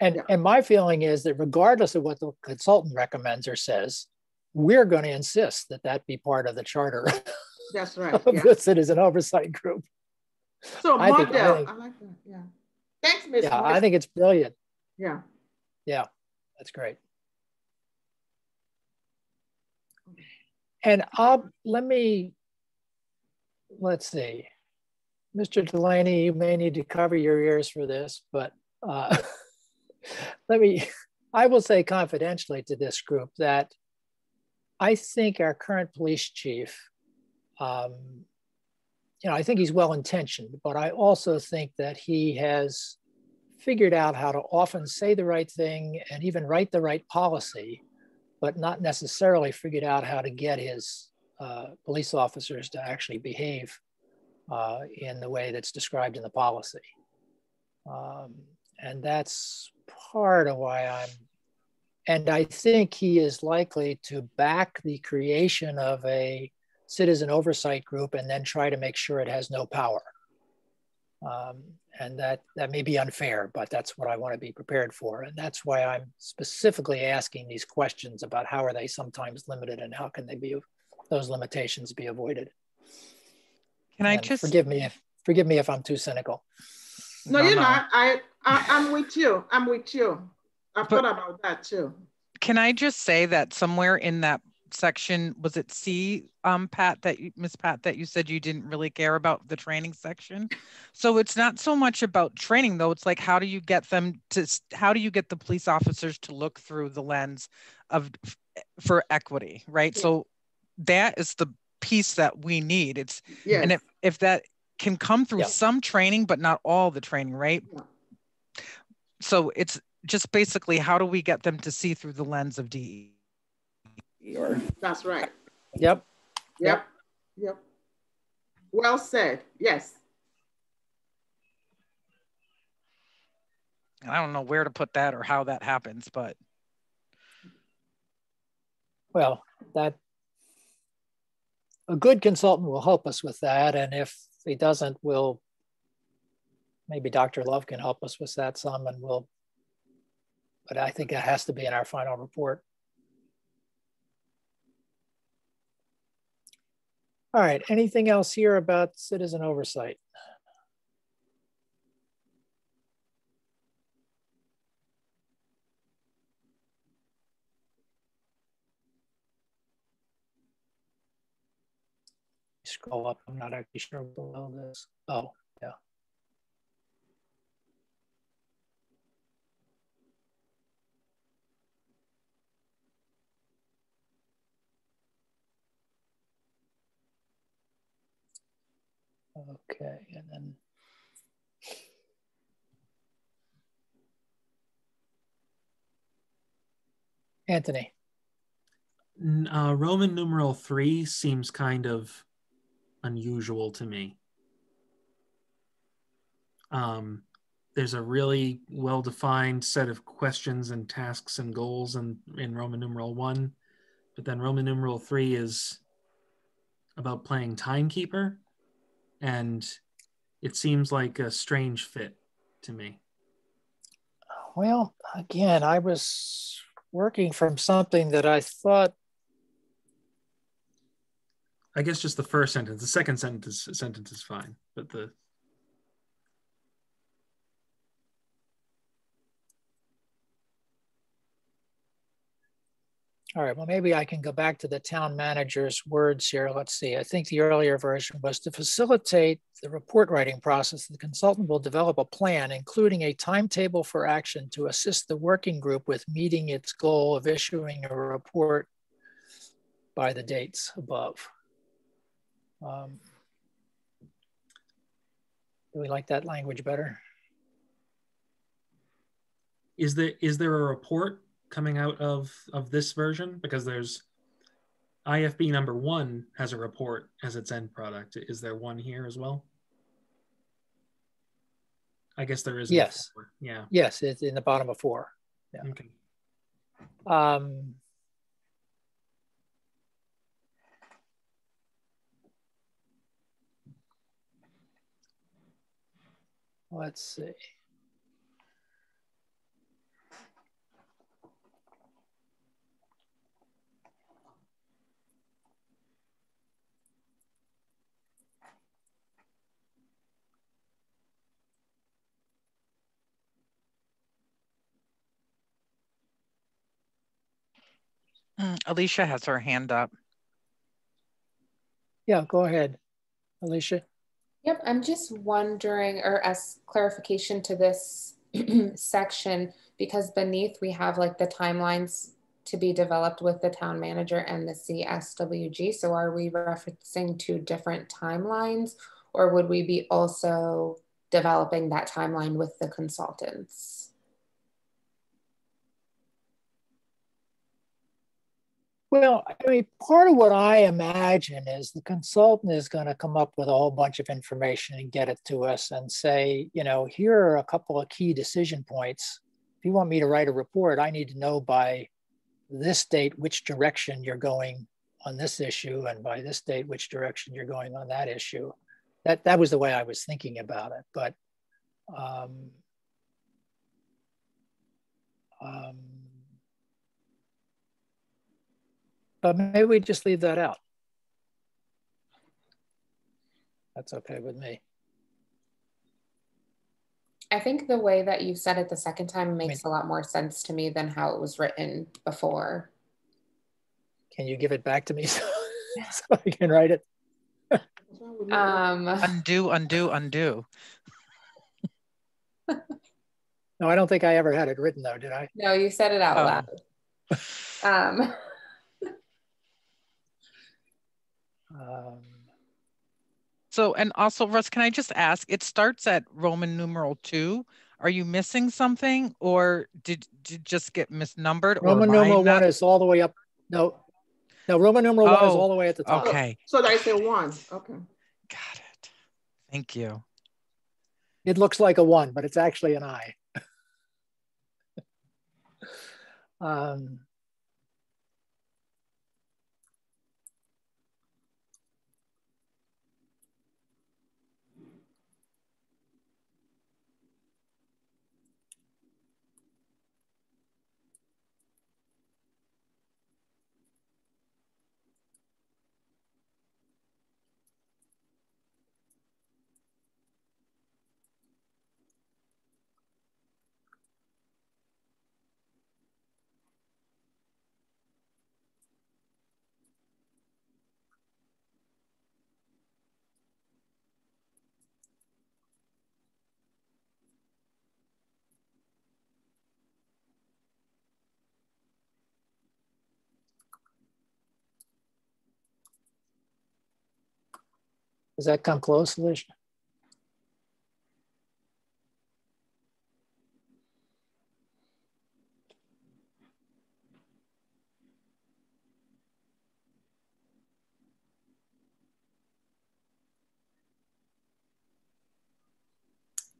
And,
Yeah.
and my feeling is that regardless of what the consultant recommends or says, we're going to insist that that be part of the charter
That's (laughs) right.
of
Yeah.
the citizen oversight group.
So
I think- I
model, I, like that. Yeah. Thanks, Miss.
Yeah, I think it's brilliant.
Yeah.
Yeah, that's great. And I'll, let me, let's see. Mr. Delaney, you may need to cover your ears for this, but uh, (laughs) let me, I will say confidentially to this group that I think our current police chief, um, you know, I think he's well intentioned, but I also think that he has figured out how to often say the right thing and even write the right policy, but not necessarily figured out how to get his uh, police officers to actually behave uh, in the way that's described in the policy. Um, and that's part of why I'm, and I think he is likely to back the creation of a citizen oversight group and then try to make sure it has no power. Um, and that that may be unfair, but that's what I want to be prepared for, and that's why I'm specifically asking these questions about how are they sometimes limited and how can they be those limitations be avoided.
Can I
And
just
forgive me if forgive me if I'm too cynical.
No,
No,
you're
no.
not. I, I I'm with you. I'm with you. I've
But-
thought about that too.
Can I just say that somewhere in that section, was it C, um, Pat, that you, Miss Pat, that you said you didn't really care about the training section? So it's not so much about training though. It's like, how do you get them to, how do you get the police officers to look through the lens of, for equity, right?
Yeah.
So that is the piece that we need. It's,
Yes.
and if, if that can come through
Yeah.
some training, but not all the training, right?
Yeah.
So it's just basically, how do we get them to see through the lens of DE? Or
That's right.
Yep.
Yep. Yep. Well said. Yes.
And I don't know where to put that or how that happens, but
Well, that a good consultant will help us with that, and if he doesn't, we'll maybe Dr. Love can help us with that some, and we'll. But I think it has to be in our final report. All right. Anything else here about citizen oversight? Scroll up. I'm not actually sure below this. Oh, yeah. Okay, and then. Anthony,
Uh, Roman numeral three seems kind of unusual to me. Um, there's a really well-defined set of questions and tasks and goals in, in Roman numeral one, but then Roman numeral three is about playing timekeeper, and it seems like a strange fit to me.
well, again, I was working from something that I thought,
I guess just the first sentence. The second sentence sentence is fine, but the
all right, well, maybe I can go back to the town manager's words here. Let's see. I think the earlier version was to facilitate the report writing process, the consultant will develop a plan, including a timetable for action to assist the working group with meeting its goal of issuing a report by the dates above. Um, do we like that language better?
is there is there a report coming out of of this version because there's ifb number one has a report as its end product is there one here as well i guess there is
Yes.
four. yeah
Yes, it's in the bottom of four. Yeah.
okay
Um, let's see.
Mm, Alicia has her hand up.
Yeah, go ahead, Alicia.
Yep, I'm just wondering, or as clarification to this (clears throat) section, because beneath we have like the timelines to be developed with the town manager and the CSWG. So are we referencing two different timelines or would we be also developing that timeline with the consultants?
Well, I mean, part of what I imagine is the consultant is going to come up with a whole bunch of information and get it to us and say, you know, here are a couple of key decision points. If you want me to write a report, I need to know by this date which direction you're going on this issue, and by this date which direction you're going on that issue. That that was the way I was thinking about it, but. Um, um, But maybe we just leave that out. That's okay with me.
I think the way that you said it the second time makes a lot more sense to me than how it was written before.
Can you give it back to me (laughs) so, so I can write it?
um,
undo, undo, undo.
no, I don't think I ever had it written though, did I?
No, you said it out oh. loud. um,
um, so, and also, Russ, can I just ask? It starts at Roman numeral two. Are you missing something, or did did you just get misnumbered?
Roman numeral one is all the way up. No, no, Roman numeral oh, one is oh, all the way at the top.
Okay.
So I a one. Okay.
Got it. Thank you.
It looks like a one, but it's actually an I. (laughs) um, Does that come close, Alicia?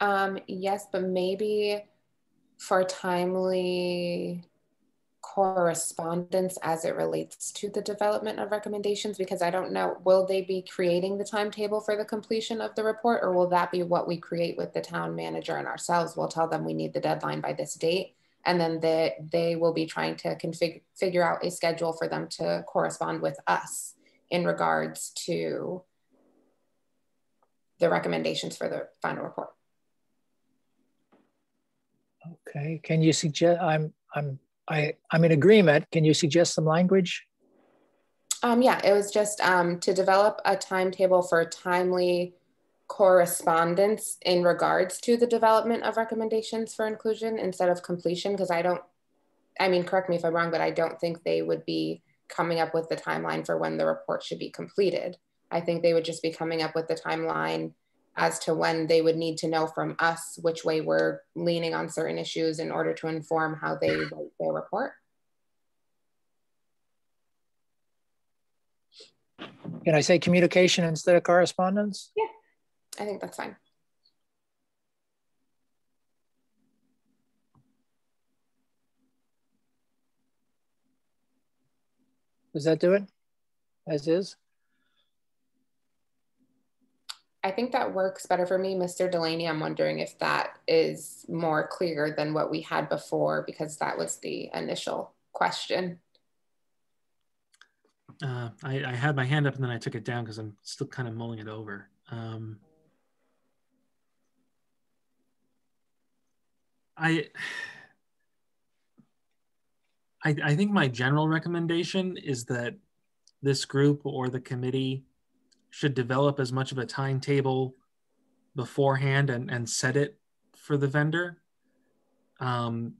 Um, yes, but maybe for timely correspondence as it relates to the development of recommendations because I don't know, will they be creating the timetable for the completion of the report or will that be what we create with the town manager and ourselves? We'll tell them we need the deadline by this date and then they, they will be trying to config, figure out a schedule for them to correspond with us in regards to the recommendations for the final report.
Okay, can you suggest, I'm, I'm I, I'm in agreement. Can you suggest some language?
Um, yeah, it was just um, to develop a timetable for timely correspondence in regards to the development of recommendations for inclusion instead of completion, because I don't, I mean, correct me if I'm wrong, but I don't think they would be coming up with the timeline for when the report should be completed. I think they would just be coming up with the timeline as to when they would need to know from us which way we're leaning on certain issues in order to inform how they write their report.
Can I say communication instead of correspondence?
Yeah, I think that's fine.
Does that do it as is?
I think that works better for me. Mr. Delaney, I'm wondering if that is more clear than what we had before because that was the initial question.
Uh, I, I, had my hand up and then I took it down because I'm still kind of mulling it over. Um, I I, I think my general recommendation is that this group or the committee should develop as much of a timetable beforehand and, and set it for the vendor. Um,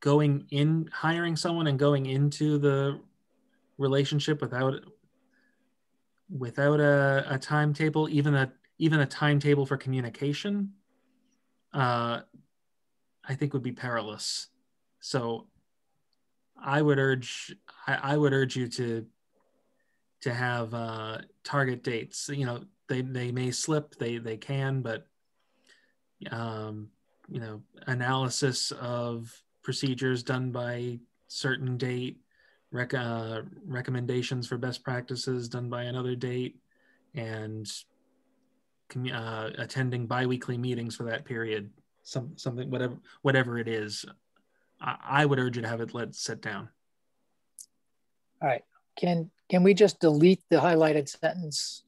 going in, hiring someone and going into the relationship without without a, a timetable, even a even a timetable for communication, uh, I think would be perilous. So I would urge I, I would urge you to to have uh, target dates. You know, they they may slip, they they can, but um, you know, analysis of procedures done by certain date, rec- uh, recommendations for best practices done by another date, and uh, attending biweekly meetings for that period. Some something whatever whatever it is. I, I would urge you to have it let sit down.
All right. Can can we just delete the highlighted sentence?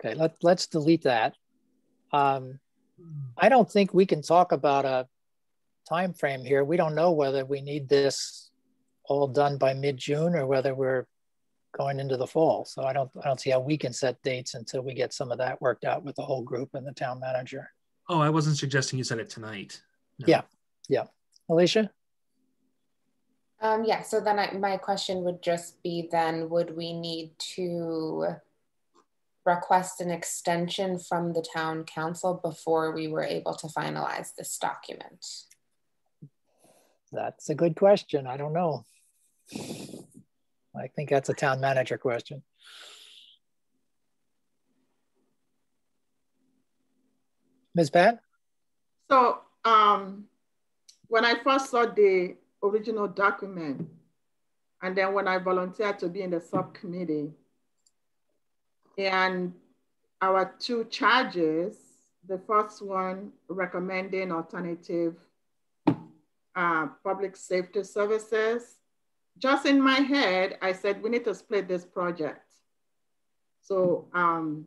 Okay, let, let's delete that. Um, I don't think we can talk about a time frame here. We don't know whether we need this all done by mid-June or whether we're going into the fall. So I don't I don't see how we can set dates until we get some of that worked out with the whole group and the town manager.
Oh, I wasn't suggesting you said it tonight.
No. Yeah, yeah. Alicia?
Um, yeah, so then I, my question would just be then, would we need to request an extension from the town council before we were able to finalize this document?
That's a good question. I don't know. I think that's a town manager question. Ms. Pat?
So um, when I first saw the original document. And then when I volunteered to be in the subcommittee, and our two charges, the first one recommending alternative uh, public safety services. Just in my head, I said, we need to split this project. So um,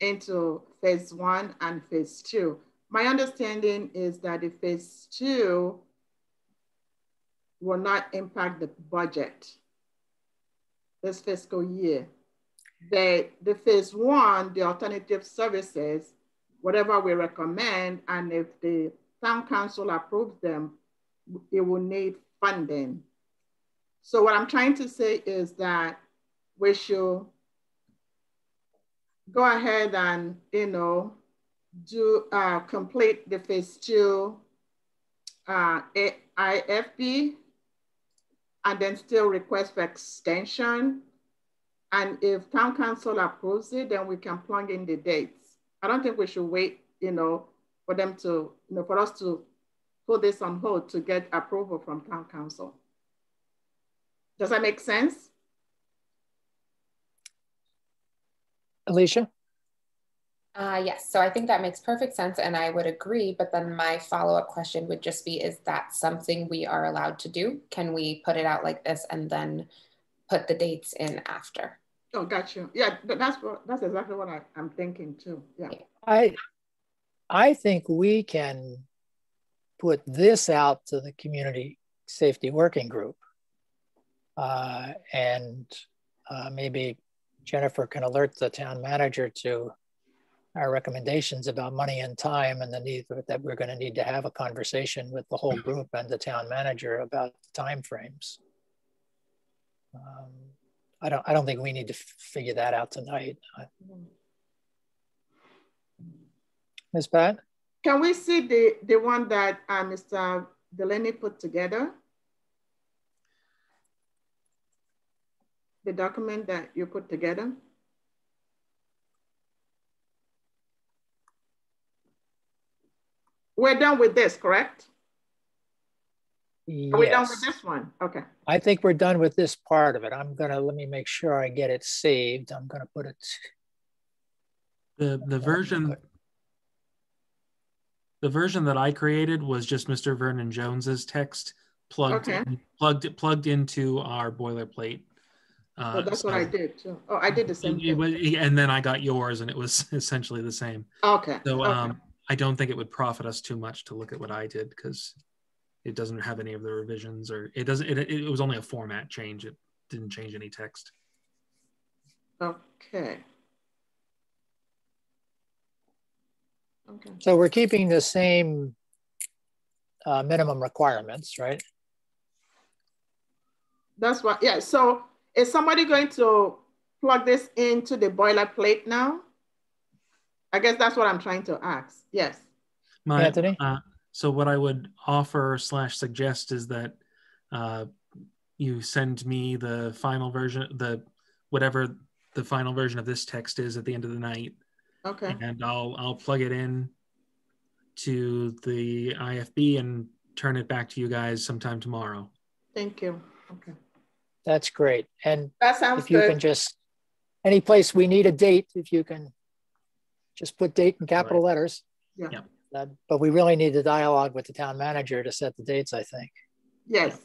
into phase one and phase two. My understanding is that the phase two will not impact the budget this fiscal year. The, the phase one, the alternative services, whatever we recommend, and if the town council approves them, it will need funding. So what I'm trying to say is that we should go ahead and, you know, do uh, complete the phase two uh, and then still request for extension. And if town council approves it, then we can plug in the dates. I don't think we should wait, you know, for them to, you know, for us to put this on hold to get approval from town council. Does that make sense?
Alicia?
Uh, yes, so I think that makes perfect sense and I would agree. But then my follow up question would just be Is that something we are allowed to do? Can we put it out like this and then put the dates in after?
Oh, got you. Yeah, that's what, that's exactly what I, am thinking too. Yeah.
I I think we can put this out to the community safety working group, uh, and uh, maybe Jennifer can alert the town manager to our recommendations about money and time and the need that we're going to need to have a conversation with the whole group and the town manager about the time frames. Um, I don't I don't think we need to figure that out tonight. Ms. Pat?
Can we see the, the one that uh, Mr. Delaney put together? The document that you put together? We're done with this, correct? Yes. Are we done with this one? Okay.
I think we're done with this part of it. I'm gonna, let me make sure I get it saved. I'm gonna put it.
The, the version, the version that I created was just Mr. Vernon Jones's text plugged, okay. in, plugged, plugged into our boilerplate.
Uh, oh, that's so what I did too. Oh, I did the same
thing. And then I got yours and it was (laughs) essentially the same.
Okay.
So
okay.
um, I don't think it would profit us too much to look at what I did because it doesn't have any of the revisions or it doesn't it, it was only a format change it didn't change any text
Okay. Okay.
So we're keeping the same uh, minimum requirements, right?
That's what, yeah. So is somebody going to plug this into the boilerplate now? I guess that's what I'm trying to ask. Yes.
My,
Anthony?
Uh, so what I would offer slash suggest is that uh, you send me the final version, the whatever the final version of this text is at the end of the night,
Okay.
and I'll I'll plug it in to the IFB and turn it back to you guys sometime tomorrow.
Thank you. Okay.
That's great. And
That sounds
if you
good.
can just, any place we need a date, if you can just put date in capital letters.
Yeah.
Yeah.
That- But we really need the dialogue with the town manager to set the dates, I think.
Yes.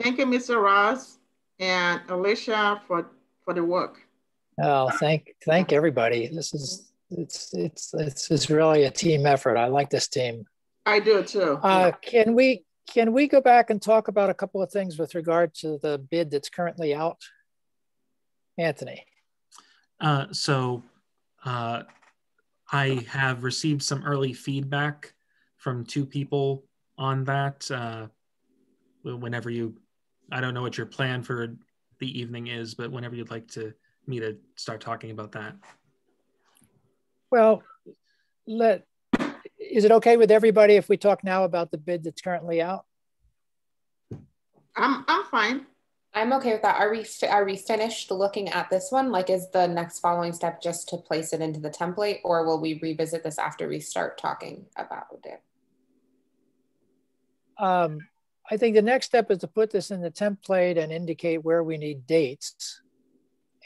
Thank you, Mr. Ross and Alicia for, for the work.
Oh, thank, thank everybody. This is, it's, it's, this is really a team effort. I like this team.
I do too.
Uh, can we, can we go back and talk about a couple of things with regard to the bid that's currently out? Anthony,
Uh, so uh, I have received some early feedback from two people on that. Uh, whenever you, I don't know what your plan for the evening is, but whenever you'd like to me to start talking about that.
well, let, is it okay with everybody if we talk now about the bid that's currently out?
I'm, I'm fine.
I'm okay with that. Are we fi- are we finished looking at this one? Like, is the next following step just to place it into the template, or will we revisit this after we start talking about it?
Um, I think the next step is to put this in the template and indicate where we need dates.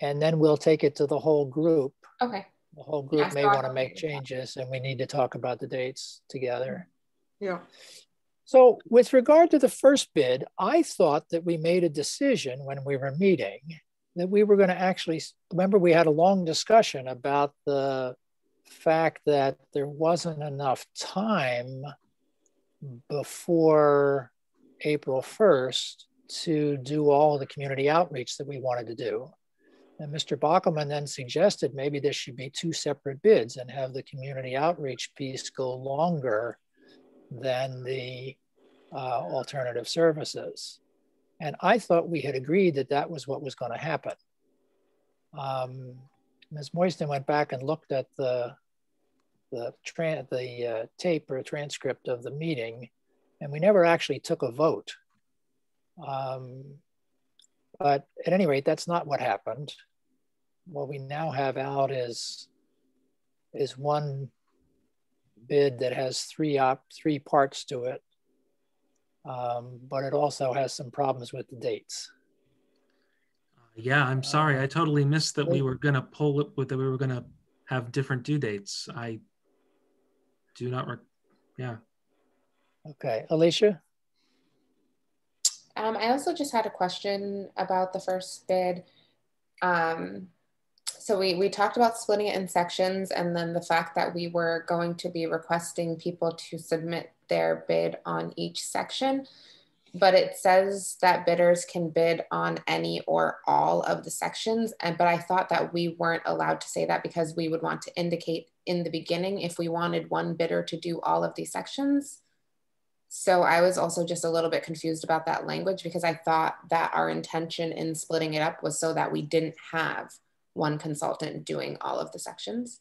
And then we'll take it to the whole group.
Okay.
The whole
Yeah,
group may want to make changes and we need to talk about the dates together.
Yeah.
So with regard to the first bid, I thought that we made a decision when we were meeting that we were going to actually, remember we had a long discussion about the fact that there wasn't enough time before April 1st to do all the community outreach that we wanted to do. And Mr. Bockelman then suggested maybe this should be two separate bids and have the community outreach piece go longer than the uh, alternative services. And I thought we had agreed that that was what was going to happen. Um, Ms. Moyston went back and looked at the the the uh, tape or transcript of the meeting, and we never actually took a vote. Um, but at any rate, that's not what happened. What we now have out is is one bid that has three op three parts to it, um, but it also has some problems with the dates.
Yeah, I'm sorry. I totally missed that we were going to pull it, with that we were going to have different due dates. I do not, rec- yeah.
Okay, Alicia.
Um, I also just had a question about the first bid. Um, so we, we talked about splitting it in sections and then the fact that we were going to be requesting people to submit their bid on each section. But it says that bidders can bid on any or all of the sections. And but I thought that we weren't allowed to say that because we would want to indicate in the beginning if we wanted one bidder to do all of these sections. So I was also just a little bit confused about that language because I thought that our intention in splitting it up was so that we didn't have one consultant doing all of the sections.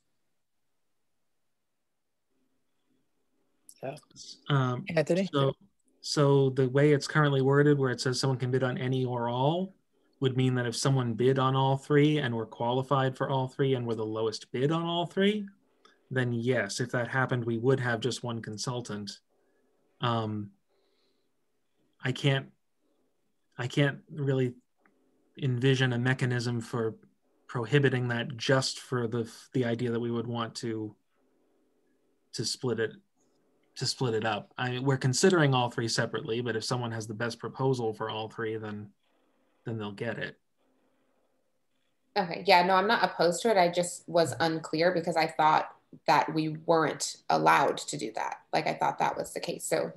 Um,
Anthony?
So, so the way it's currently worded, where it says someone can bid on any or all, would mean that if someone bid on all three and were qualified for all three and were the lowest bid on all three, then yes, if that happened, we would have just one consultant. Um, I can't, I can't really envision a mechanism for prohibiting that just for the the idea that we would want to to split it to split it up. I mean, we're considering all three separately, but if someone has the best proposal for all three, then then they'll get it.
Okay, yeah, no, I'm not opposed to it. I just was unclear because I thought that we weren't allowed to do that. Like I thought that was the case. So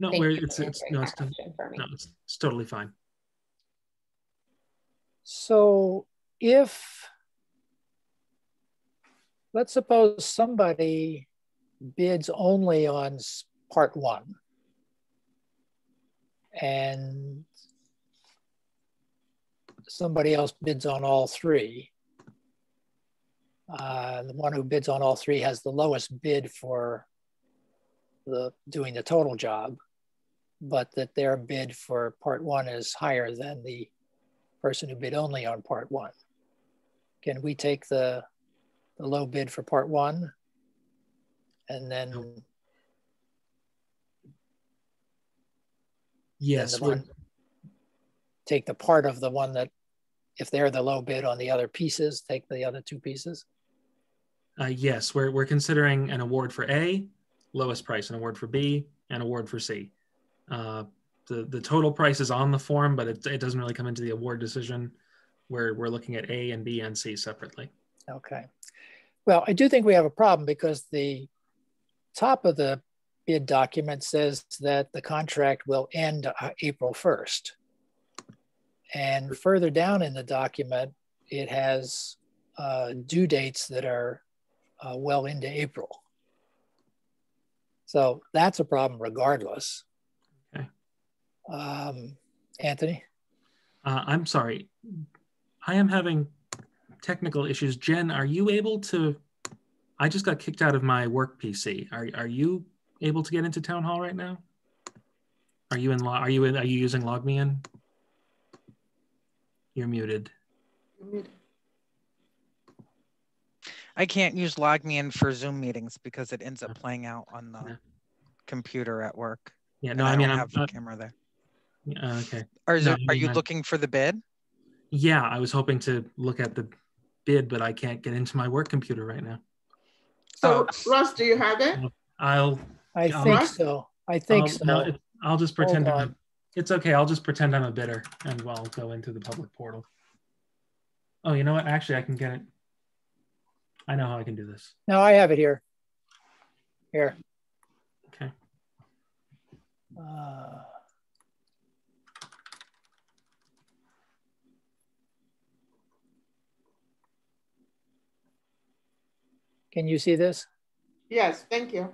No,
Thank
we're,
you
it's,
for
it's,
answering
no,
that
it's,
question for me.
no, it's, it's totally fine.
So if, let's suppose somebody bids only on part one. And somebody else bids on all three. Uh, the one who bids on all three has the lowest bid for the doing the total job, but that their bid for part one is higher than the person who bid only on part one. Can we take the, the low bid for part one? And then,
Yes,
the one, take the part of the one that, if they're the low bid on the other pieces, take the other two pieces?
uh, yes, we're, we're considering an award for A, lowest price, an award for B, and award for C. Uh, the, the total price is on the form, but it, it doesn't really come into the award decision. We're, we're looking at A and B and C separately.
Okay. Well, I do think we have a problem because the top of the bid document says that the contract will end uh, April 1st. And further down in the document, it has uh, due dates that are uh, well into April. So that's a problem regardless.
Okay.
Um, Anthony?
Uh, I'm sorry. I am having technical issues. Jen, are you able to? I just got kicked out of my work PC. Are, are you able to get into Town Hall right now? Are you in? Are you in? Are you using LogMeIn? You're muted.
I can't use LogMeIn for Zoom meetings because it ends up playing out on the
Yeah.
computer at work.
Yeah. No, I, mean,
don't
I'm
have the camera there.
uh, okay.
Are,
No,
are
I
you
I'm-
looking for the bid?
Yeah, I was hoping to look at the bid, but I can't get into my work computer right now.
So
Oh.
Russ, do you have it?
I'll.
I
Um,
think so. I think
I'll,
so.
no, it- I'll just pretend. I'm it's okay. I'll just pretend I'm a bidder, and we'll go into the public portal. Oh, you know what? Actually, I can get it. I know how I can do this.
No, I have it here. Here.
Okay.
Uh, Can you see this?
Yes, thank you.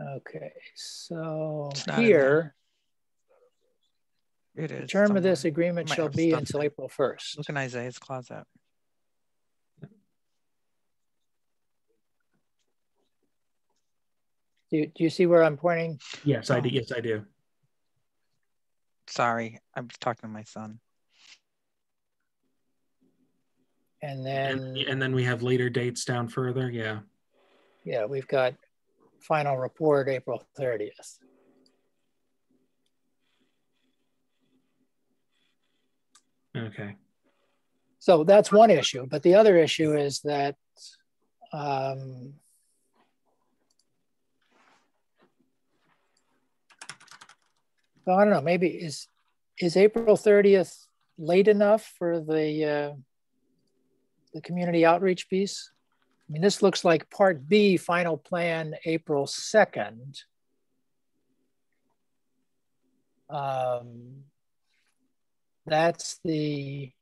Okay, so
It's not in
here,
It
the
is.
term of this agreement shall be
stuff
until
there.
April 1st.
Look in Isaiah's closet.
Do you, do you see where I'm pointing?
Yes, I do.
Oh.
Yes, I do.
Sorry, I was talking to my son.
And
And,
then,
and then we have later dates down further. Yeah.
yeah, we've got final report April 30th.
Okay.
So that's one issue, but the other issue is that um, I don't know, maybe is is April 30th late enough for the uh, the community outreach piece? I mean, this looks like part B, final plan, April 2nd. Um, that's the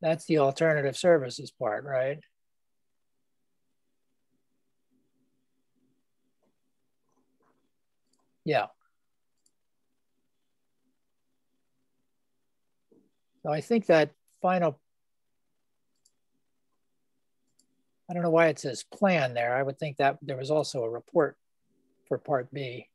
that's the alternative services part, right? Yeah. So I think that final, I don't know why it says plan there. I would think that there was also a report for part B.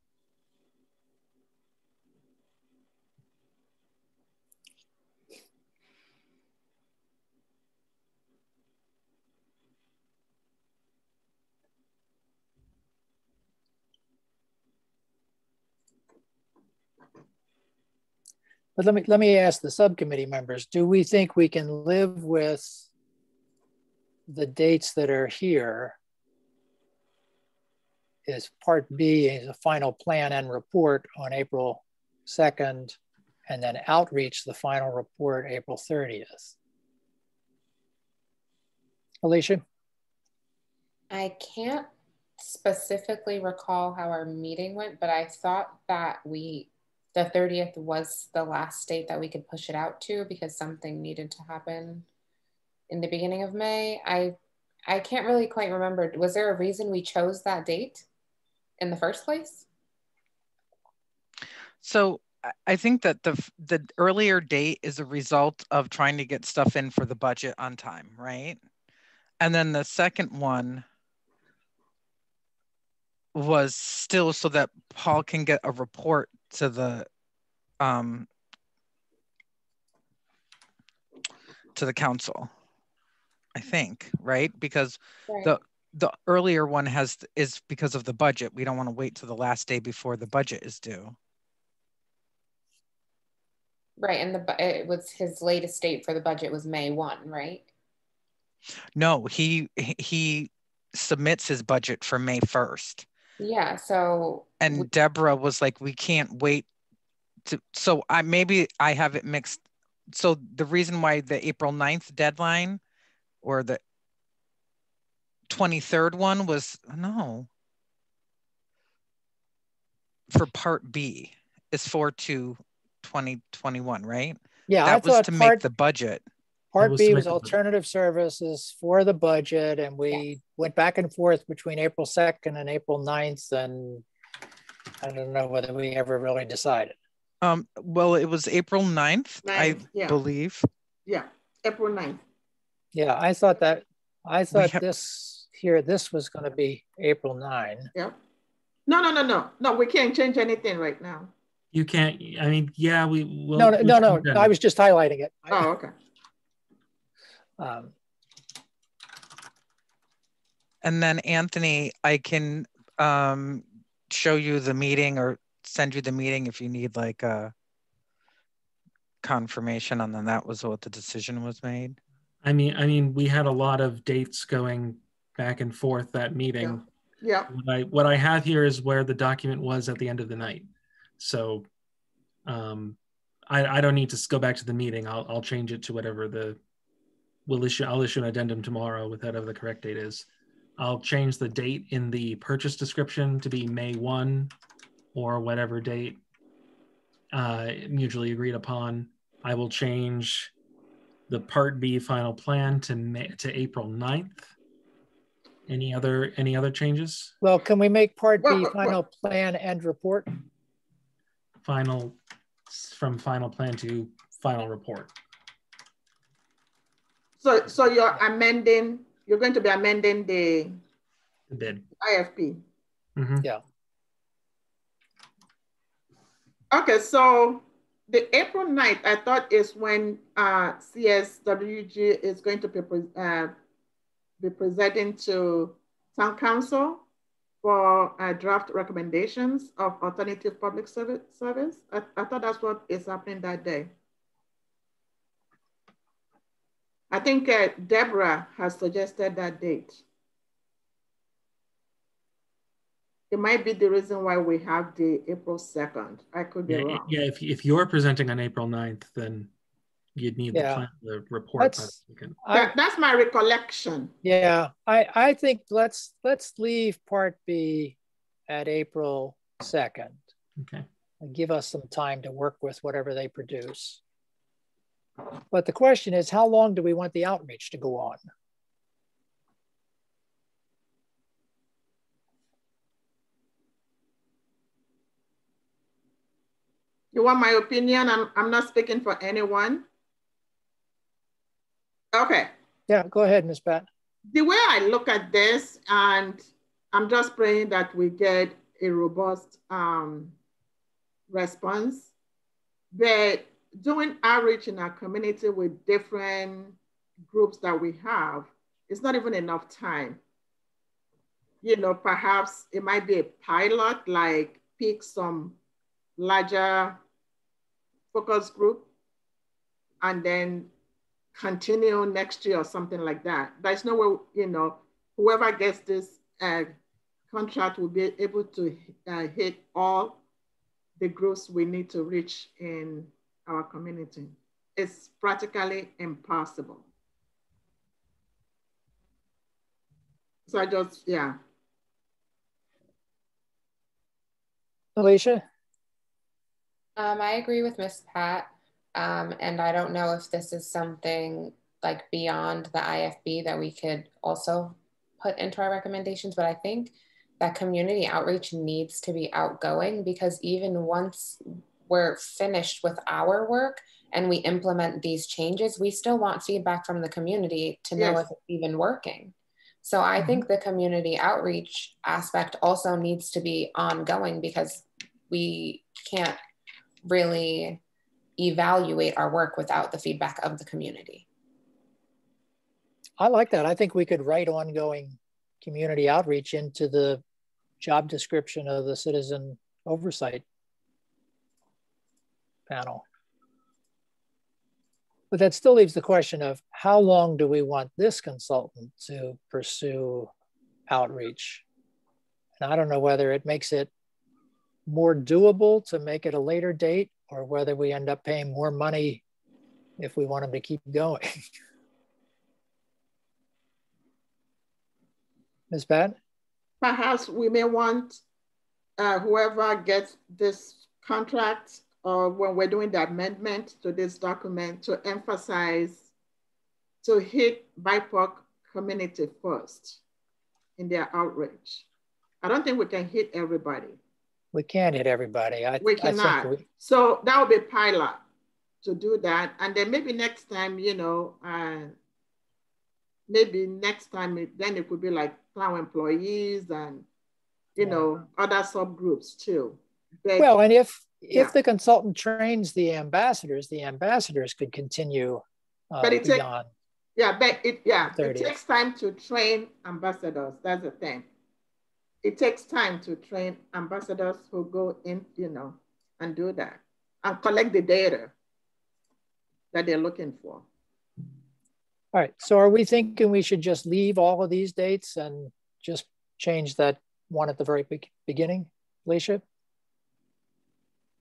But let me let me ask the subcommittee members, do we think we can live with the dates that are here? Is part B is a final plan and report on April 2nd, and then outreach, the final report April 30th. Alicia?
I can't specifically recall how our meeting went, but I thought that we, the 30th was the last date that we could push it out to because something needed to happen in the beginning of May. I I can't really quite remember. Was there a reason we chose that date in the first place?
So I think that the the earlier date is a result of trying to get stuff in for the budget on time, right? And then the second one was still so that Paul can get a report to the um to the council. I think, right? Because right. the the earlier one has is because of the budget. We don't want to wait to the last day before the budget is due.
Right, and the it was his latest date for the budget was May one, right?
No, he he submits his budget for May first.
Yeah, so
and Deborah was like, we can't wait to. So I maybe I have it mixed. So the reason why the April 9th deadline or the 23rd one was no for part B is 4 to 2021, right?
Yeah,
that was to
part,
make the budget.
Part B was alternative services for the budget, and we yes. went back and forth between April 2nd and April 9th, and I don't know whether we ever really decided.
Um, well, it was April 9th, 9th I yeah. believe.
Yeah, April 9th.
Yeah, I thought that I thought this here this was going to be April 9.
Yeah. No, no, no, no, no. We can't change anything right now.
You can't. I mean, yeah, we. Will,
no, no, no, no. I was just highlighting it.
Oh, okay.
Um,
and then Anthony, I can um, show you the meeting or send you the meeting if you need like a confirmation and then that was what the decision was made.
I mean, I mean, we had a lot of dates going back and forth that meeting.
Yeah. yeah.
What I what I have here is where the document was at the end of the night. So, um, I I don't need to go back to the meeting. I'll I'll change it to whatever the we'll issue. I'll issue an addendum tomorrow with whatever the correct date is. I'll change the date in the purchase description to be May one, or whatever date uh, mutually agreed upon. I will change the Part B final plan to May, to April 9th. Any other any other changes?
Well, can we make Part B final plan and report?
Final from final plan to final report.
So so you're amending. You're going to be amending the,
the bid
IFB.
Mm -hmm. Yeah.
Okay, so the April 9th, I thought is when uh, CSWG is going to be, uh, be presenting to town council for uh, draft recommendations of alternative public service. service. I, I thought that's what is happening that day. I think uh, Deborah has suggested that date. it might be the reason why we have the April 2nd. I could be
yeah,
wrong.
Yeah, if, if you're presenting on April 9th, then you'd need yeah. the, the report.
That's,
that, that's my recollection.
Yeah, I, I think let's let's leave part B at April 2nd.
Okay.
And give us some time to work with whatever they produce. But the question is, how long do we want the outreach to go on?
You want my opinion? I'm, I'm not speaking for anyone. Okay.
Yeah, go ahead, Ms. Pat.
The way I look at this, and I'm just praying that we get a robust um, response, but doing outreach in our community with different groups that we have, it's not even enough time. You know, perhaps it might be a pilot, like pick some larger focus group and then continue next year or something like that. There's no way, you know, whoever gets this uh, contract will be able to uh, hit all the groups we need to reach in our community. It's practically impossible. So I just, yeah.
Alicia?
Um, I agree with Miss Pat. Um, and I don't know if this is something like beyond the IFB that we could also put into our recommendations, but I think that community outreach needs to be outgoing because even once we're finished with our work and we implement these changes, we still want feedback from the community to know yes. if it's even working. So I mm-hmm. think the community outreach aspect also needs to be ongoing because we can't really evaluate our work without the feedback of the community.
I like that. I think we could write ongoing community outreach into the job description of the citizen oversight panel. But that still leaves the question of how long do we want this consultant to pursue outreach? And I don't know whether it makes it more doable to make it a later date or whether we end up paying more money if we want them to keep going. (laughs) Ms. Pat?
Perhaps we may want uh, whoever gets this contract or when we're doing the amendment to this document to emphasize to hit BIPOC community first in their outreach. I don't think we can hit everybody.
We can't hit everybody. I,
we cannot. We... So that would be pilot to do that. And then maybe next time, you know, uh, maybe next time, it, then it could be like town employees and, you yeah. know, other subgroups too.
But, well, and if yeah. if the consultant trains the ambassadors, the ambassadors could continue uh, but it beyond.
Take, yeah, but it yeah, 30th. it takes time to train ambassadors. That's the thing it takes time to train ambassadors who go in, you know, and do that and collect the data that they're looking for.
All right. So are we thinking we should just leave all of these dates and just change that one at the very beginning, Alicia?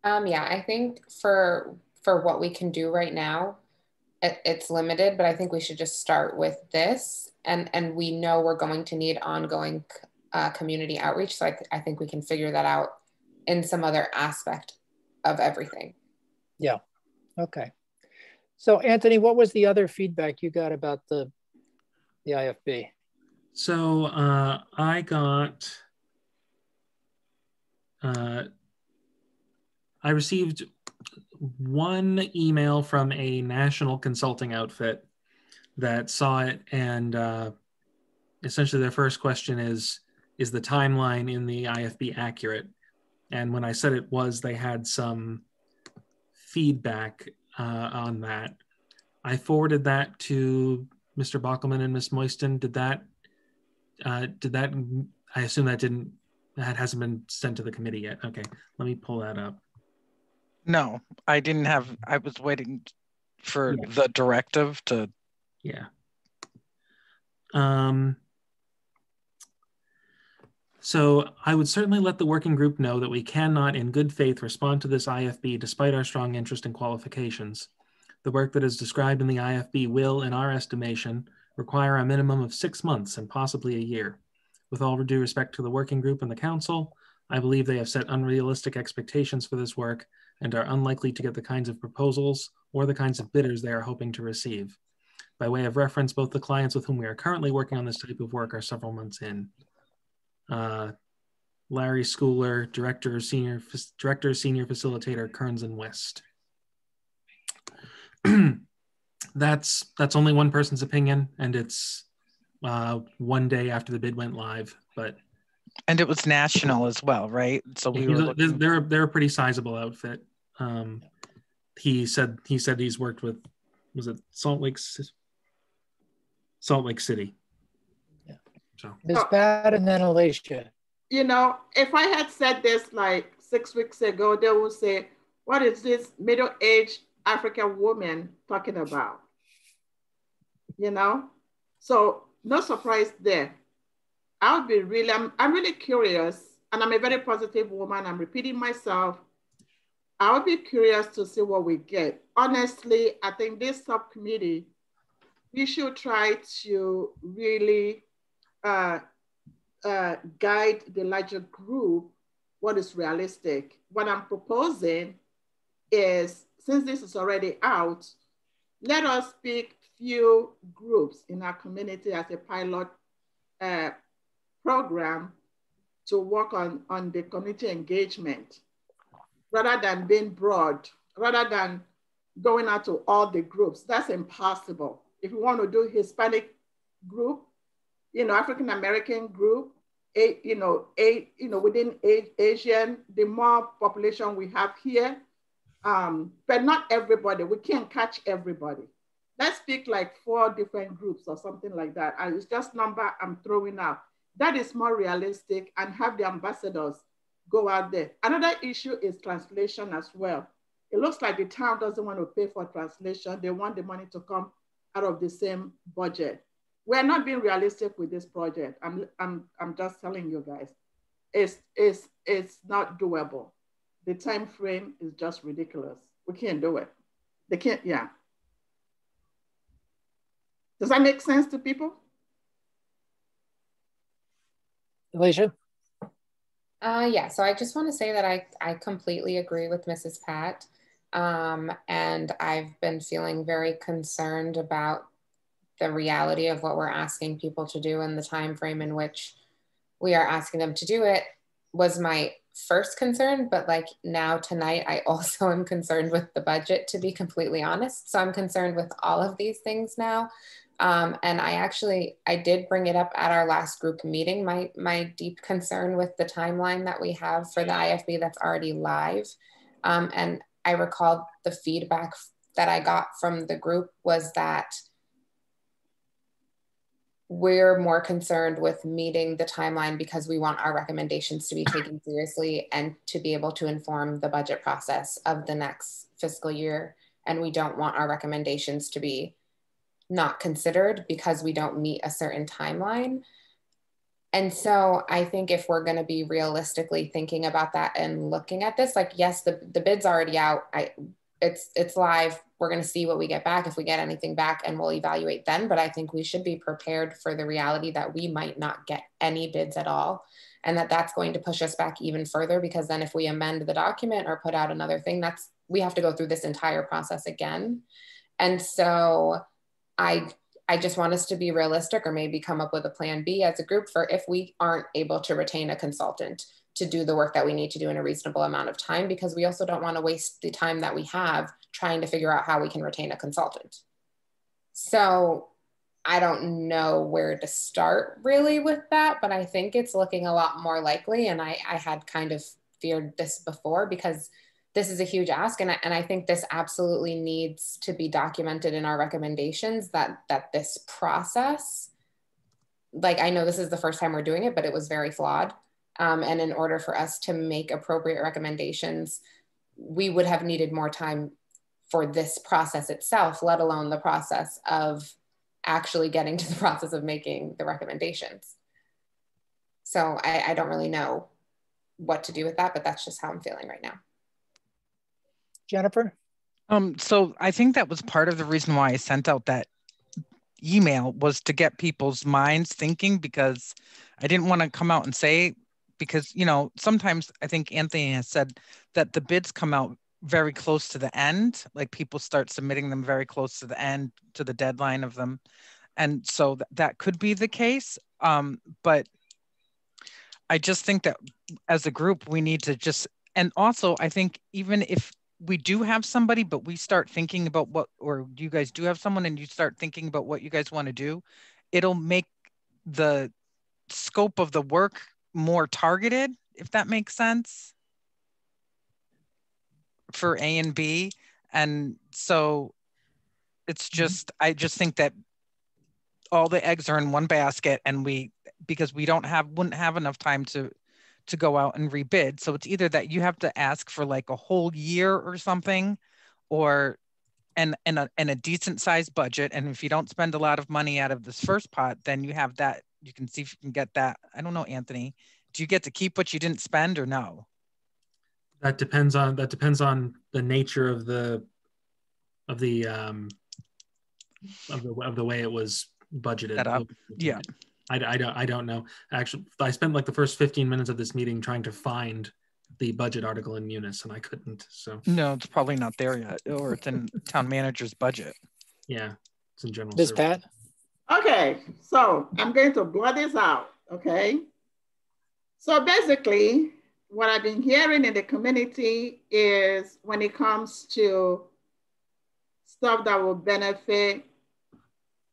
Um, yeah, I think for for what we can do right now, it, it's limited, but I think we should just start with this, and and we know we're going to need ongoing uh, community outreach. So I, th- I think we can figure that out in some other aspect of everything.
Yeah. Okay. So Anthony, what was the other feedback you got about the the IFB?
So uh, I got uh, I received one email from a national consulting outfit that saw it and uh, essentially their first question is is the timeline in the IFB accurate? And when I said it was, they had some feedback uh, on that. I forwarded that to Mr. Bockelman and Ms. Moyston. Did that, uh, did that, I assume that didn't, that hasn't been sent to the committee yet. Okay, let me pull that up.
No, I didn't have, I was waiting for yeah. the directive to.
Yeah. Um, so I would certainly let the working group know that we cannot in good faith respond to this IFB despite our strong interest and qualifications. The work that is described in the IFB will, in our estimation, require a minimum of six months and possibly a year. With all due respect to the working group and the council, I believe they have set unrealistic expectations for this work and are unlikely to get the kinds of proposals or the kinds of bidders they are hoping to receive. By way of reference, both the clients with whom we are currently working on this type of work are several months in uh, Larry Schooler, director, senior director, senior facilitator, Kearns and West. (clears throat) that's that's only one person's opinion, and it's uh, one day after the bid went live. But
and it was national as well, right? So we were looking...
they're they're a pretty sizable outfit. Um, he said he said he's worked with was it Salt Lake Salt Lake City
so Ms. Pat and then Alicia.
You know, if I had said this like six weeks ago, they would say, what is this middle-aged African woman talking about? You know? So no surprise there. I would be really, I'm, I'm really curious and I'm a very positive woman. I'm repeating myself. I would be curious to see what we get. Honestly, I think this subcommittee, we should try to really uh, uh, guide the larger group what is realistic. What I'm proposing is, since this is already out, let us pick few groups in our community as a pilot uh, program to work on, on the community engagement rather than being broad, rather than going out to all the groups. That's impossible. If you want to do Hispanic group, you know, African American group, a, you know, a, you know, within Asian, the more population we have here, um, but not everybody. We can't catch everybody. Let's pick like four different groups or something like that. And it's just number I'm throwing out. That is more realistic and have the ambassadors go out there. Another issue is translation as well. It looks like the town doesn't want to pay for translation. They want the money to come out of the same budget. We're not being realistic with this project. I'm, I'm, I'm just telling you guys, it's, it's, it's not doable. The time frame is just ridiculous. We can't do it. They can't, yeah. Does that make sense to people?
Alicia?
Uh, yeah, so I just want to say that I, I completely agree with Mrs. Pat. Um, and I've been feeling very concerned about the reality of what we're asking people to do and the time frame in which we are asking them to do it was my first concern but like now tonight i (laughs) also am concerned with the budget to be completely honest so i'm concerned with all of these things now um, and i actually i did bring it up at our last group meeting my my deep concern with the timeline that we have for the ifb that's already live um, and i recalled the feedback that i got from the group was that we're more concerned with meeting the timeline because we want our recommendations to be taken seriously and to be able to inform the budget process of the next fiscal year. And we don't want our recommendations to be not considered because we don't meet a certain timeline. And so I think if we're going to be realistically thinking about that and looking at this, like, yes, the, the bid's already out. I, it's, it's live we're going to see what we get back if we get anything back and we'll evaluate then but i think we should be prepared for the reality that we might not get any bids at all and that that's going to push us back even further because then if we amend the document or put out another thing that's we have to go through this entire process again and so i i just want us to be realistic or maybe come up with a plan b as a group for if we aren't able to retain a consultant to do the work that we need to do in a reasonable amount of time because we also don't want to waste the time that we have trying to figure out how we can retain a consultant. So I don't know where to start really with that, but I think it's looking a lot more likely. And I, I had kind of feared this before because this is a huge ask. And I, and I think this absolutely needs to be documented in our recommendations that, that this process, like I know this is the first time we're doing it, but it was very flawed. Um, and in order for us to make appropriate recommendations, we would have needed more time for this process itself, let alone the process of actually getting to the (laughs) process of making the recommendations. So I, I don't really know what to do with that, but that's just how I'm feeling right now.
Jennifer?
Um, so I think that was part of the reason why I sent out that email was to get people's minds thinking because I didn't want to come out and say because you know sometimes i think anthony has said that the bids come out very close to the end like people start submitting them very close to the end to the deadline of them and so th- that could be the case um, but i just think that as a group we need to just and also i think even if we do have somebody but we start thinking about what or you guys do have someone and you start thinking about what you guys want to do it'll make the scope of the work more targeted, if that makes sense, for A and B. And so it's mm-hmm. just, I just think that all the eggs are in one basket and we, because we don't have, wouldn't have enough time to, to go out and rebid. So it's either that you have to ask for like a whole year or something, or and and a, and a decent sized budget. And if you don't spend a lot of money out of this first pot, then you have that you can see if you can get that. I don't know, Anthony. Do you get to keep what you didn't spend or no?
That depends on that depends on the nature of the of the um of the of the way it was budgeted.
That up. Yeah.
I, I don't I don't know. Actually, I spent like the first 15 minutes of this meeting trying to find the budget article in Munis, and I couldn't. So
No, it's probably not there yet, or it's in town manager's budget.
yeah, it's in general.
Ms.
service.
Pat?
Okay, so I'm going to blur this out, okay? So basically, what I've been hearing in the community is when it comes to stuff that will benefit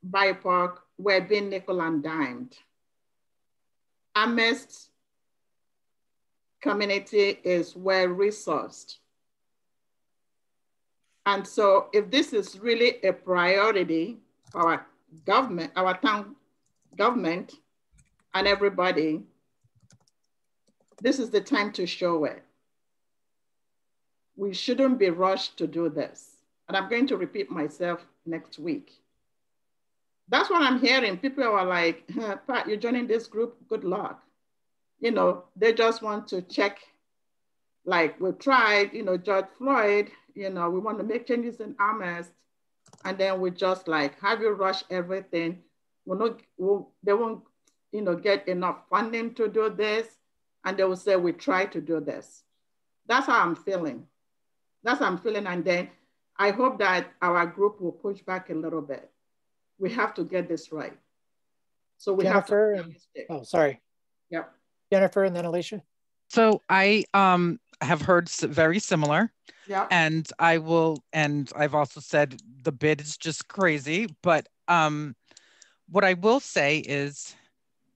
BIPOC, we're being nickel and dimed. Amherst community is well resourced. And so if this is really a priority for our government, our town government and everybody, this is the time to show it. We shouldn't be rushed to do this. And I'm going to repeat myself next week. That's what I'm hearing. People are like, Pat, you're joining this group, good luck. You know, they just want to check, like we tried, you know, George Floyd, you know, we want to make changes in Amherst, and then we just like have you rush everything. We're not, we'll, they won't, you know, get enough funding to do this, and they will say we try to do this. That's how I'm feeling. That's how I'm feeling, and then I hope that our group will push back a little bit. We have to get this right. So we
Jennifer
have to.
and- Oh, sorry.
Yep.
Jennifer and then Alicia.
So I um have heard very similar.
Yep.
and I will and I've also said the bid is just crazy, but um what I will say is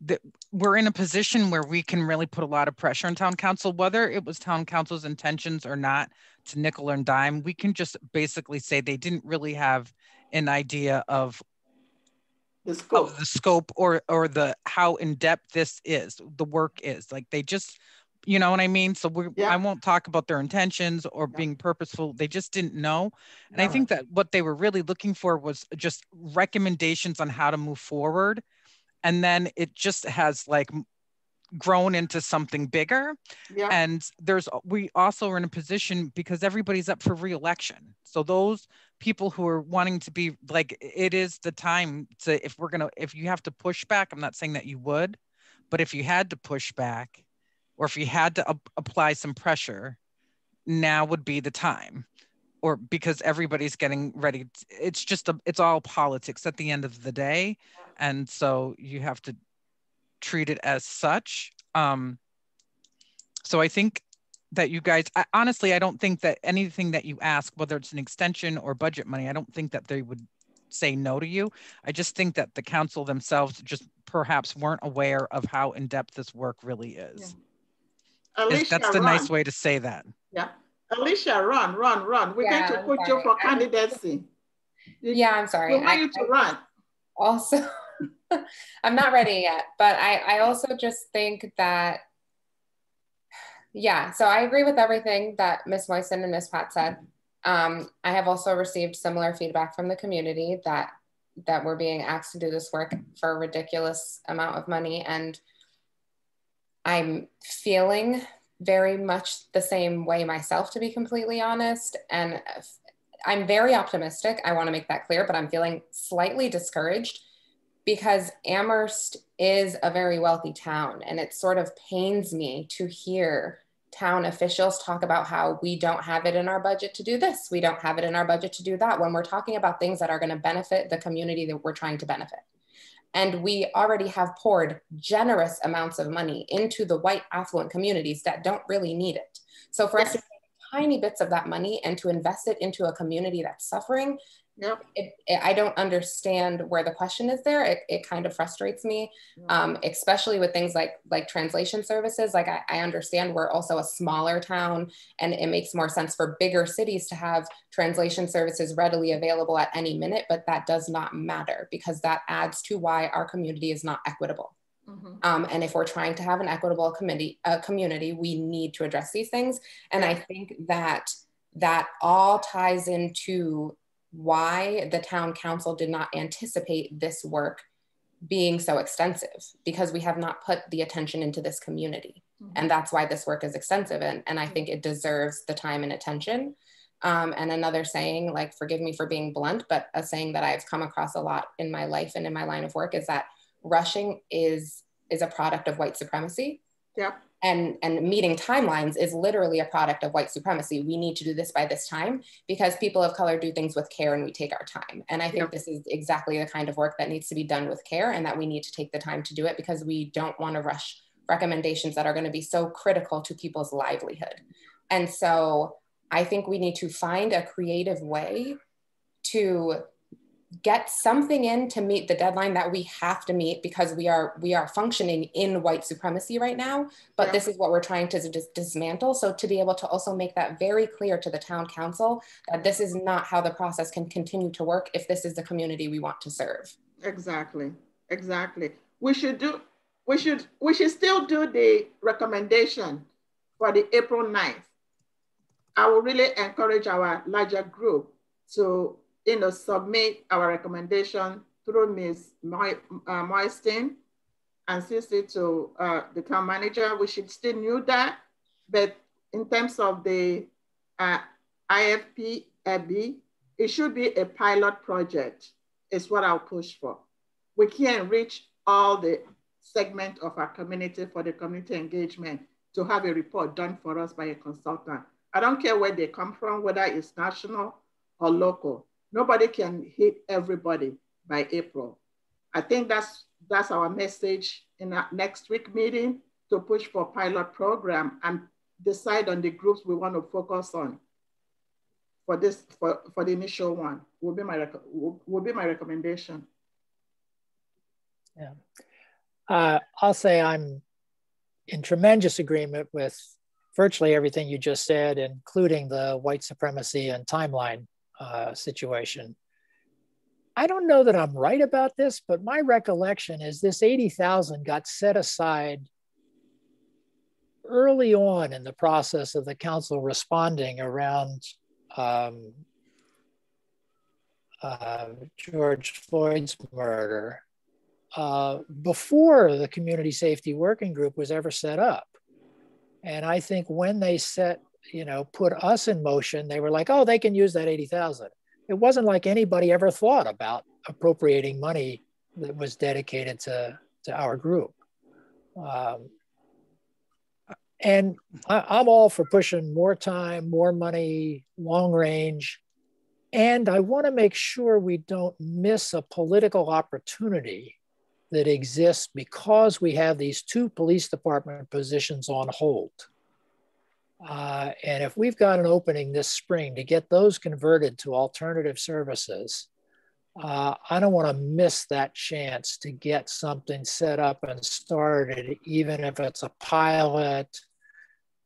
that we're in a position where we can really put a lot of pressure on town council, whether it was town council's intentions or not to nickel and dime, we can just basically say they didn't really have an idea of
The oh, scope.
of the scope or or the how in depth this is the work is like they just you know what i mean so we
Yeah.
i won't talk about their intentions or
Yeah.
being purposeful they just didn't know and i think that what they were really looking for was just recommendations on how to move forward and then it just has like grown into something bigger.
Yeah.
and there's uh, we also are in a position because everybody's up for reelection. So those people who are wanting to be like it is the time to if we're gonna if you have to push back i'm not saying that you would but if you had to push back or if you had to ap- apply some pressure now would be the time. Or because everybody's getting ready it's just a, it's all politics at the end of the day. And so you have to treat it as such um so i think that you guys I, honestly i don't think that anything that you ask whether it's an extension or budget money i don't think that they would say no to you i just think that the council themselves just perhaps weren't aware of how in-depth this work really is Is-
Alicia,
that's the
run.
nice way to say that
Yeah. Alicia, run, run, run. We're
Yeah,
going to put you for candidacy.
Yeah, I'm sorry.
We want
I-
you to
I-
run.
also (laughs) (laughs) i'm not ready yet but i i also just think that yeah so i agree with everything that miss Moyston and miss pat said. Um, i have also received similar feedback from the community that that we're being asked to do this work for a ridiculous amount of money and i'm feeling very much the same way myself to be completely honest and i'm very optimistic. I want to make that clear but i'm feeling slightly discouraged because Amherst is a very wealthy town and it sort of pains me to hear town officials talk about how we don't have it in our budget to do this, we don't have it in our budget to do that when we're talking about things that are going to benefit the community that we're trying to benefit. And we already have poured generous amounts of money into the white affluent communities that don't really need it. So for us to take tiny bits of that money and to invest it into a community that's suffering
Yep.
it, it, I don't understand where the question is there. It, it kind of frustrates me, um, especially with things like like translation services. Like I, I understand we're also a smaller town, and it makes more sense for bigger cities to have translation services readily available at any minute. But that does not matter because that adds to why our community is not equitable.
Mhm.
Um, and if we're trying to have an equitable committee, uh, community, we need to address these things. And I think that that all ties into why the town council did not anticipate this work being so extensive because we have not put the attention into this community.
Mhm.
And that's why this work is extensive. And, and I think it deserves the time and attention. Um, and another saying, like, forgive me for being blunt, but a saying that I've come across a lot in my life and in my line of work is that rushing is is a product of white supremacy.
Yeah.
And and meeting timelines is literally a product of white supremacy. We need to do this by this time because people of color do things with care and we take our time. And I think this is exactly the kind of work that needs to be done with care and that we need to take the time to do it because we don't want to rush recommendations that are going to be so critical to people's livelihood. And so I think we need to find a creative way to get something in to meet the deadline that we have to meet because we are we are functioning in white supremacy right now but yeah. this is what we're trying to dis- dismantle. So to be able to also make that very clear to the town council that this is not how the process can continue to work if this is the community we want to serve.
Exactly. Exactly. We should do we should we should still do the recommendation for the april 9th i will really encourage our larger group to you know, submit our recommendation through Ms. Moy, uh, and CC to uh, the town manager. We should still knew that, but in terms of the uh, IFB EBI, it should be a pilot project is what I'll push for. We can't reach all the segment of our community for the community engagement to have a report done for us by a consultant. I don't care where they come from, whether it's national or local. Nobody can hit everybody by April. I think that's that's our message in our next week meeting to push for pilot program and decide on the groups we want to focus on for this for, for the initial one will be my will, will be my recommendation.
Yeah, uh, I'll say I'm in tremendous agreement with virtually everything you just said, including the white supremacy and timeline uh, situation. I don't know that I'm right about this, but my recollection is this 80,000 got set aside early on in the process of the council responding around um, uh, George Floyd's murder uh, before the community safety working group was ever set up. And I think when they set you know, put us in motion, they were like, oh, they can use that 80,000. It wasn't like anybody ever thought about appropriating money that was dedicated to, to our group. Um, and I, am all for pushing more time, more money, long range. And I want to make sure we don't miss a political opportunity that exists because we have these two police department positions on hold. Uh, and if we've got an opening this spring to get those converted to alternative services, uh, I don't want to miss that chance to get something set up and started, even if it's a pilot,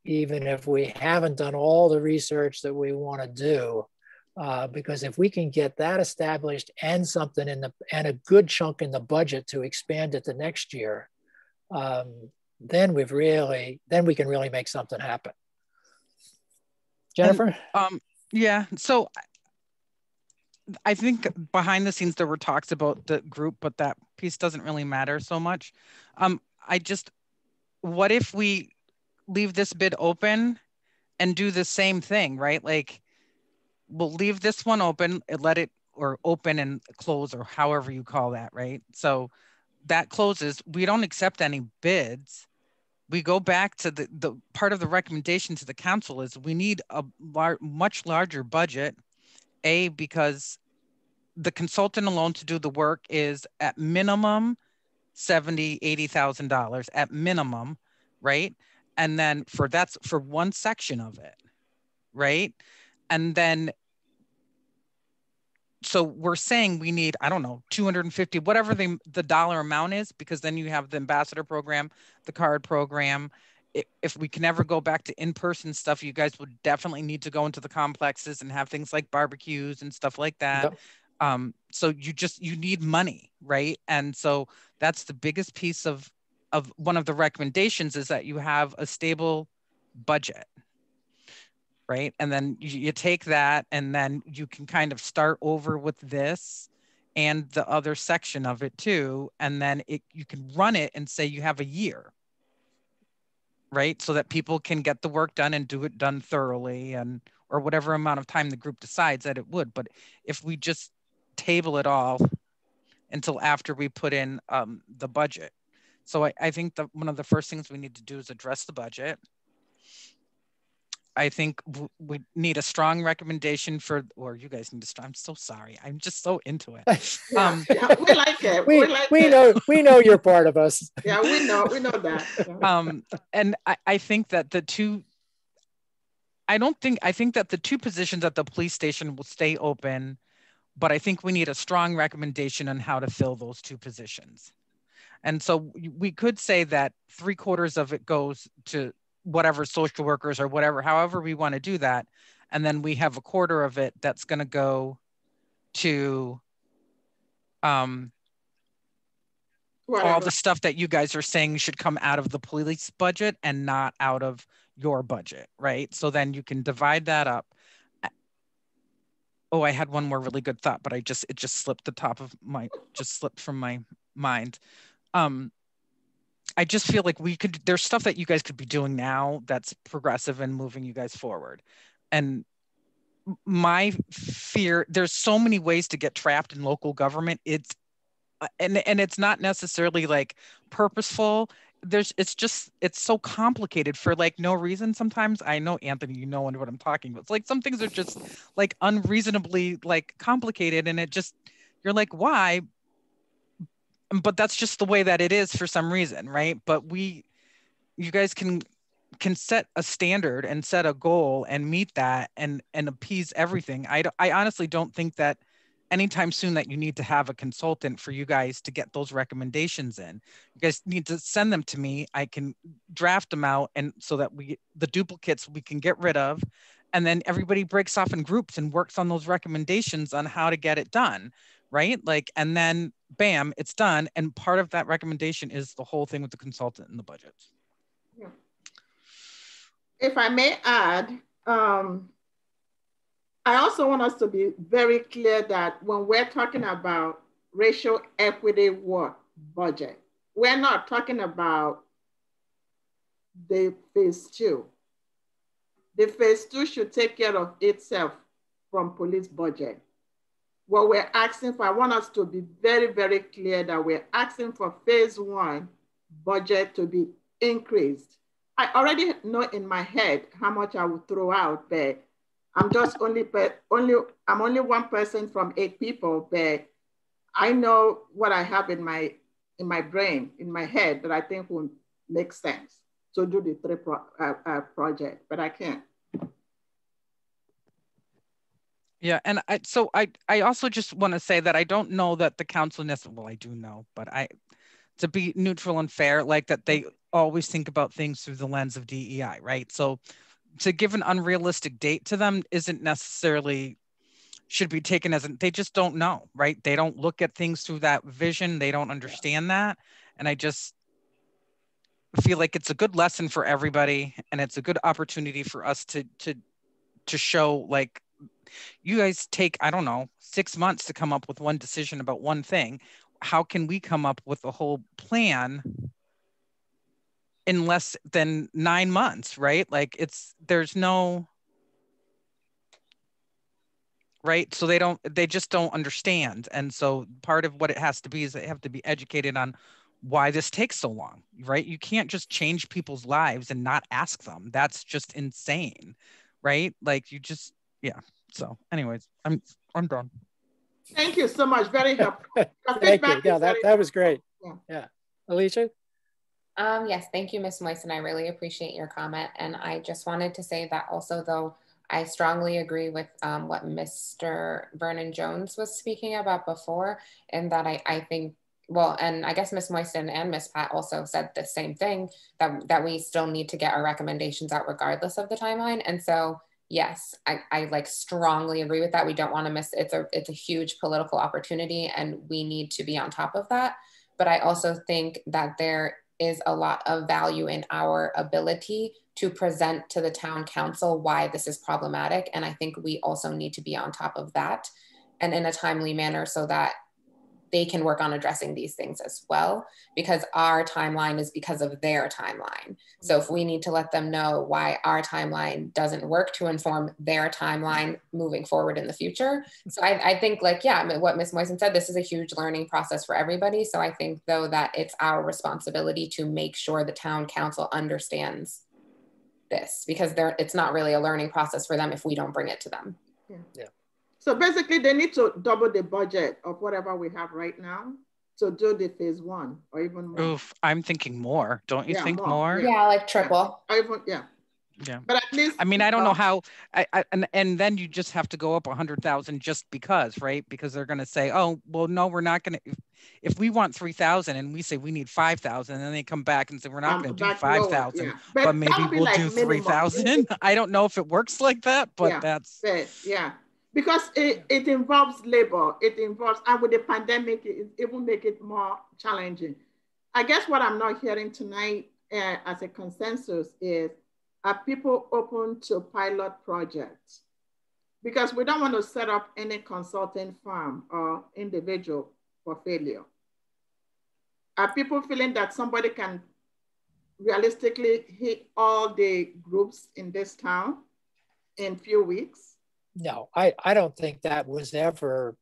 even if we haven't done all the research that we want to do. Uh, because if we can get that established and something in the and a good chunk in the budget to expand it the next year, um, then we've really then we can really make something happen. Jennifer? And,
um, yeah. So I think behind the scenes there were talks about the group, but that piece doesn't really matter so much. Um, I just, what if we leave this bid open and do the same thing, right? Like, we'll leave this one open, let it or open and close or however you call that, right? So that closes. We don't accept any bids we go back to the, the part of the recommendation to the council is we need a lar- much larger budget. A because the consultant alone to do the work is at minimum 70 80000 dollars at minimum right? And then for that's for one section of it right? And then so we're saying we need i don't know 250 whatever the, the dollar amount is because then you have the ambassador program the card program. If we can ever go back to in-person stuff you guys would definitely need to go into the complexes and have things like barbecues and stuff like that. Yep. um, so you just you need money right? And so that's the biggest piece of of one of the recommendations is that you have a stable budget right? And then you, you take that and then you can kind of start over with this and the other section of it too. And then it, you can run it and say you have a year, right? So that people can get the work done and do it done thoroughly and or whatever amount of time the group decides that it would. But if we just table it all until after we put in um, the budget. So I, I think that one of the first things we need to do is address the budget. I think we need a strong recommendation for, or you guys need to. I'm so sorry. I'm just so into it. (laughs)
Um, yeah, we like it.
We,
we, like
we
it.
know we know you're part of us. (laughs)
Yeah, we know we know that. (laughs)
Um, and I, I think that the two. I don't think I think that the two positions at the police station will stay open, but I think we need a strong recommendation on how to fill those two positions. And so we could say that three quarters of it goes to whatever social workers or whatever, however we want to do that. And then we have a quarter of it that's going to go to um, all the stuff that you guys are saying should come out of the police budget and not out of your budget, right? So then you can divide that up. Oh, I had one more really good thought, but I just it just slipped the top of my just slipped from my mind. Um, I just feel like we could, there's stuff that you guys could be doing now that's progressive and moving you guys forward. And my fear, there's so many ways to get trapped in local government. It's, uh, and, and it's not necessarily like purposeful. There's, it's just, it's so complicated for like no reason. Sometimes I know Anthony, you know what I'm talking about. It's like some things are just like unreasonably like complicated and it just, you're like, why? But that's just the way that it is for some reason right? But we you guys can can set a standard and set a goal and meet that and and appease everything. I i honestly don't think that anytime soon that you need to have a consultant for you guys to get those recommendations in. You guys need to send them to me. I can draft them out and so that we the duplicates we can get rid of. And then everybody breaks off in groups and works on those recommendations on how to get it done right? Like and then bam, it's done. And part of that recommendation is the whole thing with the consultant and the budget.
Yeah. If I may add, um, I also want us to be very clear that when we're talking about racial equity work budget, we're not talking about the phase two. The phase two should take care of itself from police budget what we're asking for, I want us to be very, very clear that we're asking for phase one budget to be increased. I already know in my head how much I will throw out, but I'm just only, but only, I'm only one person from eight people, but I know what I have in my, in my brain, in my head that I think will make sense to do the three pro, uh, uh, project, but I can't.
Yeah, and I so I I also just want to say that I don't know that the council necessarily well I do know, but I to be neutral and fair, like that they always think about things through the lens of DEI, right? So to give an unrealistic date to them isn't necessarily should be taken as an they just don't know, right? They don't look at things through that vision, they don't understand that. And I just feel like it's a good lesson for everybody and it's a good opportunity for us to to to show like you guys take i don't know six months to come up with one decision about one thing. How can we come up with a whole plan in less than nine months right? Like it's there's no right? So they don't they just don't understand. And so part of what it has to be is they have to be educated on why this takes so long right? You can't just change people's lives and not ask them. That's just insane right? Like you just yeah so, anyways, I'm I'm done.
Thank you so much. Very (laughs) helpful.
Thank you. Yeah, that, that was great. Yeah. yeah. Alicia?
Um, yes, thank you, Ms. Moyston. I really appreciate your comment. And I just wanted to say that also, though, I strongly agree with um, what Mr. Vernon Jones was speaking about before, and that I, I think, well, and I guess Ms. Moyston and Ms. Pat also said the same thing, that, that we still need to get our recommendations out regardless of the timeline. And so yes I, I like strongly agree with that. We don't want to miss it's a it's a huge political opportunity and we need to be on top of that. But i also think that there is a lot of value in our ability to present to the town council why this is problematic and i think we also need to be on top of that and in a timely manner so that they can work on addressing these things as well because our timeline is because of their timeline. So if we need to let them know why our timeline doesn't work to inform their timeline moving forward in the future. So I, I think like, yeah, what Ms. Moyston said, this is a huge learning process for everybody. So I think though that it's our responsibility to make sure the town council understands this because they're, it's not really a learning process for them if we don't bring it to them.
Yeah. yeah. So basically they need to double the budget of whatever we have right now to do the phase one or even more.
Oof, I'm thinking more. Don't you yeah, think more? more?
Yeah. yeah, like triple.
Yeah. Even, yeah.
Yeah.
But at least
I mean, I don't know how I, I and and then you just have to go up a hundred thousand just because, right? Because they're gonna say, Oh, well, no, we're not gonna if, if we want three thousand and we say we need five thousand, and then they come back and say we're not um, gonna do five thousand, yeah. but, but, maybe we'll like do three thousand. (laughs) I don't know if it works like that, but
yeah.
that's
but, yeah. Because it, it involves labor, it involves and with the pandemic, it, it will make it more challenging. I guess what I'm not hearing tonight uh, as a consensus is are people open to pilot projects? Because we don't want to set up any consulting firm or individual for failure. Are people feeling that somebody can realistically hit all the groups in this town in few weeks?
No, I, I don't think that was ever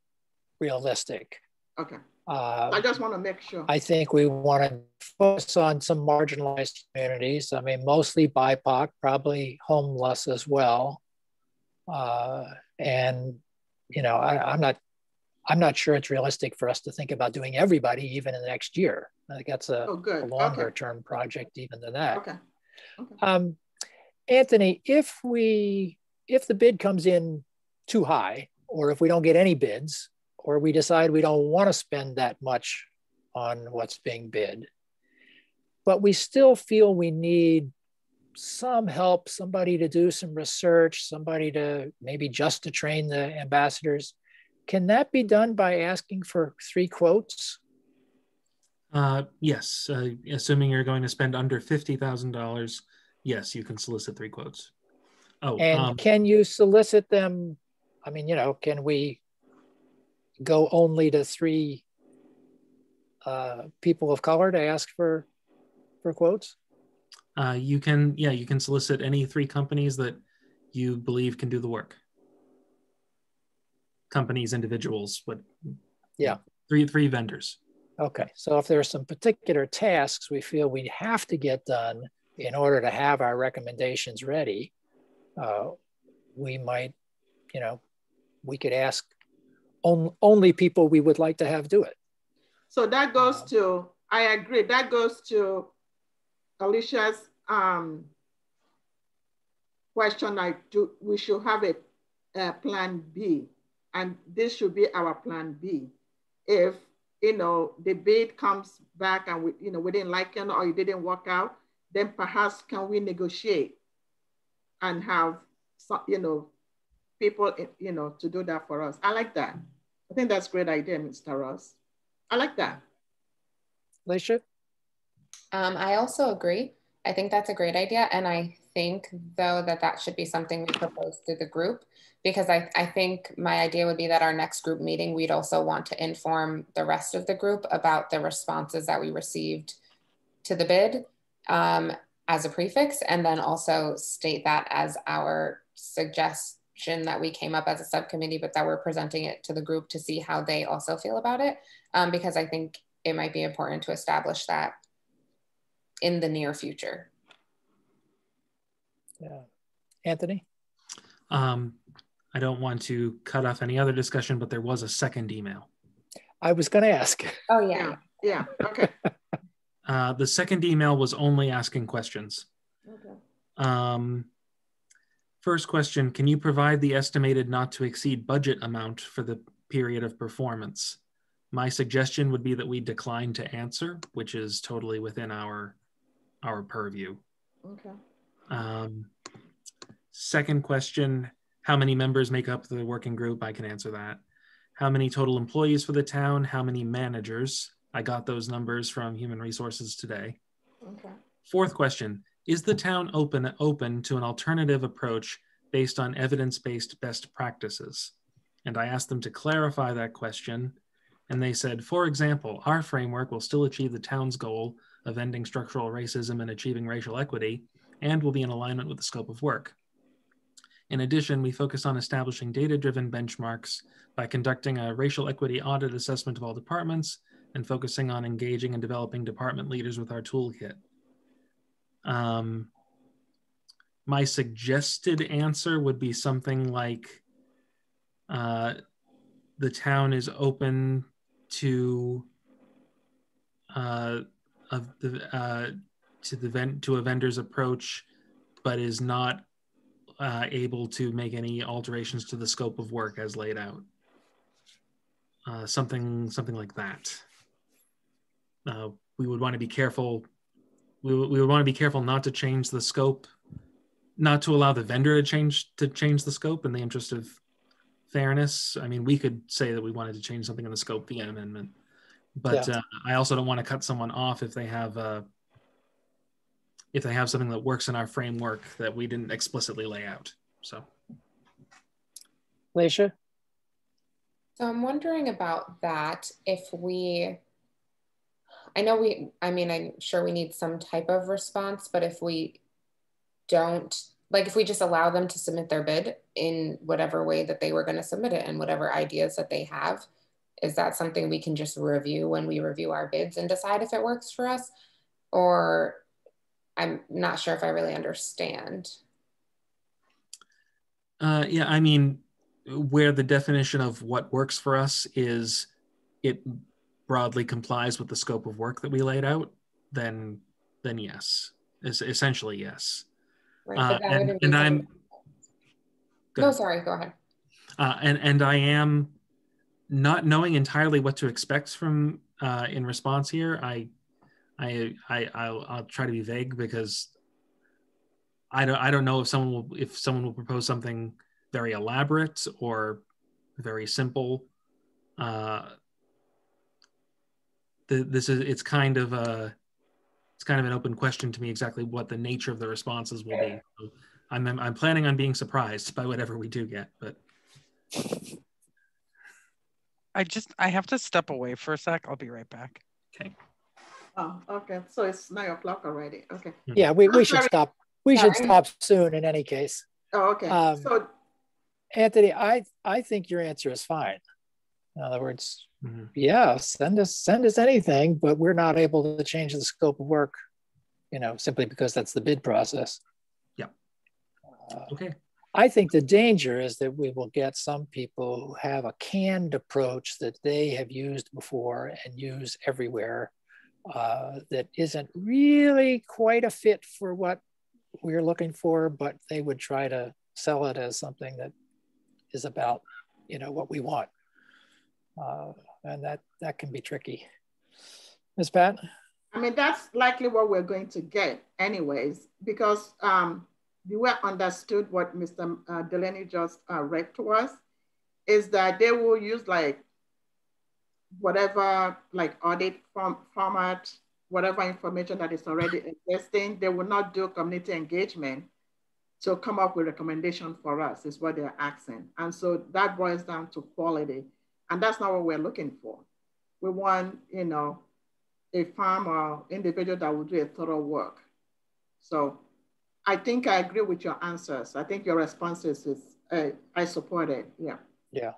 realistic.
Okay. Uh, I just want to make sure.
I think we want to focus on some marginalized communities. I mean, mostly BIPOC, probably homeless as well. Uh, and you know, I, am not, I'm not sure it's realistic for us to think about doing everybody even in the next year. I think that's a,
oh,
a longer okay. term project even than that.
Okay.
okay. Um, Anthony, if we, if the bid comes in too high, or if we don't get any bids, or we decide we don't want to spend that much on what's being bid. But we still feel we need some help, somebody to do some research, somebody to maybe just to train the ambassadors. Can that be done by asking for three quotes?
Uh, yes, uh, assuming you're going to spend under $50,000, yes, you can solicit three quotes.
Oh, and um, can you solicit them? I mean, you know, can we go only to three uh, people of color to ask for for quotes?
Uh, you can, yeah, you can solicit any three companies that you believe can do the work. Companies, individuals, but
yeah,
three three vendors.
Okay, so if there are some particular tasks we feel we have to get done in order to have our recommendations ready, uh, we might, you know, we could ask on, only people we would like to have do it.
So that goes uh, to, I agree, that goes to Alicia's um, question like, do, we should have a, a plan B and this should be our plan B. If, you know, the bid comes back and we, you know, we didn't like it or it didn't work out, then perhaps can we negotiate and have, some, you know, people, you know, to do that for us. I like that. I think that's a great idea, Mr. Ross. I like that.
Alicia?
Um, I also agree. I think that's a great idea. And I think, though, that that should be something we propose to the group because I, I think my idea would be that our next group meeting, we'd also want to inform the rest of the group about the responses that we received to the bid um, as a prefix, and then also state that as our suggestion that we came up as a subcommittee, but that we're presenting it to the group to see how they also feel about it. Um, because I think it might be important to establish that in the near future.
Yeah. Anthony?
Um, I don't want to cut off any other discussion, but there was a second email.
I was going to ask.
Oh, yeah.
Yeah. yeah. Okay. (laughs)
uh, the second email was only asking questions.
Okay.
Um, First question, can you provide the estimated not to exceed budget amount for the period of performance? My suggestion would be that we decline to answer, which is totally within our our purview.
Okay.
Um, second question, how many members make up the working group? I can answer that. How many total employees for the town? How many managers? I got those numbers from Human Resources today.
Okay.
Fourth question, is the town open open to an alternative approach based on evidence-based best practices? And I asked them to clarify that question And they said, for example, our framework will still achieve the town's goal of ending structural racism and achieving racial equity, and will be in alignment with the scope of work. In addition, we focus on establishing data-driven benchmarks by conducting a racial equity audit assessment of all departments and focusing on engaging and developing department leaders with our toolkit. Um, my suggested answer would be something like uh, the town is open to uh, of the uh, to the vent to a vendor's approach, but is not uh, able to make any alterations to the scope of work as laid out. Uh, something something like that. Uh, we would want to be careful. We, we would want to be careful not to change the scope, not to allow the vendor to change to change the scope in the interest of fairness. I mean, we could say that we wanted to change something in the scope via amendment, but
Yeah.
uh, I also don't want to cut someone off if they have uh, if they have something that works in our framework that we didn't explicitly lay out. So
Leisha?
So I'm wondering about that. If we, I know we, I mean, I'm sure we need some type of response, but if we don't, like if we just allow them to submit their bid in whatever way that they were going to submit it and whatever ideas that they have, is that something we can just review when we review our bids and decide if it works for us? Or I'm not sure if I really understand.
Uh, yeah, I mean, where the definition of what works for us is it broadly complies with the scope of work that we laid out, then then yes, es- essentially yes.
Right?
Uh, and- and I'm-
No, sorry, go ahead.
Uh, and and I am not knowing entirely what to expect from uh, in response here. I I I I'll, I'll try to be vague because I don't I don't know if someone will if someone will propose something very elaborate or very simple. Uh, the, this is it's kind of a it's kind of an open question to me exactly what the nature of the responses will be. So I'm I'm planning on being surprised by whatever we do get, but
I just I have to step away for a sec. I'll be right back. Okay.
Oh, okay. So it's nine o'clock already. Okay.
Yeah, we, we should stop. We should stop soon in any case.
Oh, okay.
Um,
so
Anthony, I, I think your answer is fine. In other words,
mhm.
yeah, send us send us anything, but we're not able to change the scope of work, you know, simply because that's the bid process.
Yeah.
Uh,
okay.
I think the danger is that we will get some people who have a canned approach that they have used before and use everywhere uh, that isn't really quite a fit for what we're looking for, but they would try to sell it as something that is about, you know, what we want. Uh, and that, that can be tricky. Ms. Pat?
I mean, that's likely what we're going to get anyways, because um, way understood what Mr. Uh, Delaney just uh, read to us is that they will use like whatever like audit form, format, whatever information that is already existing. They will not do community engagement to come up with recommendation for us is what they're asking. And so that boils down to quality. And that's not what we're looking for. We want, you know, a farm or individual that will do a thorough work. So I think I agree with your answers. I think your responses is, uh, I support it, yeah.
Yeah.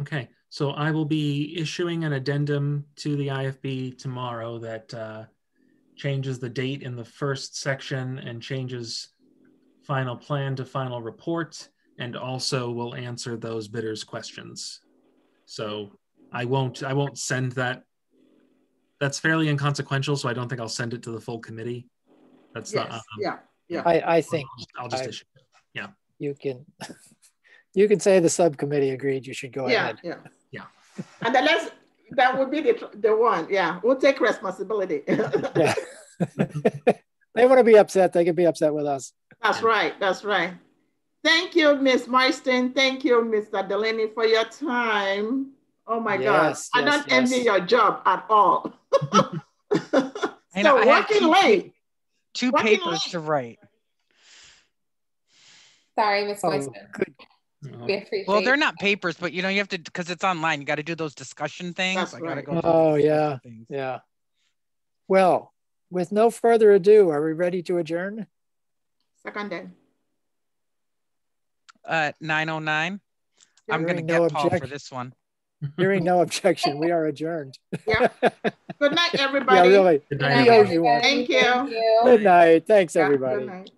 Okay, so I will be issuing an addendum to the IFB tomorrow that uh, changes the date in the first section and changes final plan to final report, and also will answer those bidders' questions. So I won't I won't send that. That's fairly inconsequential, so I don't think I'll send it to the full committee. That's
Yes,
not. um,
yeah, yeah.
I, I think
I'll just, I'll just
I-
issue it.
you can, (laughs) you can say the subcommittee agreed you should go
Yeah,
ahead.
yeah.
Yeah.
And then let's, that would be the, the one, yeah, we'll take responsibility. (laughs) (laughs)
Yeah. They want to be upset, they can be upset with us.
That's right, that's right. Thank you, Ms. Moyston. Thank you, Mr. Delaney, for your time. Oh my God,
Yes,
I don't envy your job at all. (laughs) (laughs)
I know,
So
I had
working
two-
late,
Two
What do you
papers
like?
to write.
Sorry, Miss
Oh, good,
Oh,
We.
Well, they're not papers, but you know, you have to, because it's online, you got to do those discussion things.
That's
I gotta
right.
go
Oh,
discussion
yeah.
things.
Yeah. Well, with no further ado, are we ready to adjourn?
Seconded.
Uh, nine oh nine. I'm gonna
Hearing no
get Paul for this one. (laughs)
Hearing no objection, we are adjourned.
Yeah. Good night, (laughs)
Yeah,
everybody.
really.
Good
Good
night,
night,
He you one.
everybody. Thank you.
Good night. Thanks,
Yeah,
everybody.
Good night.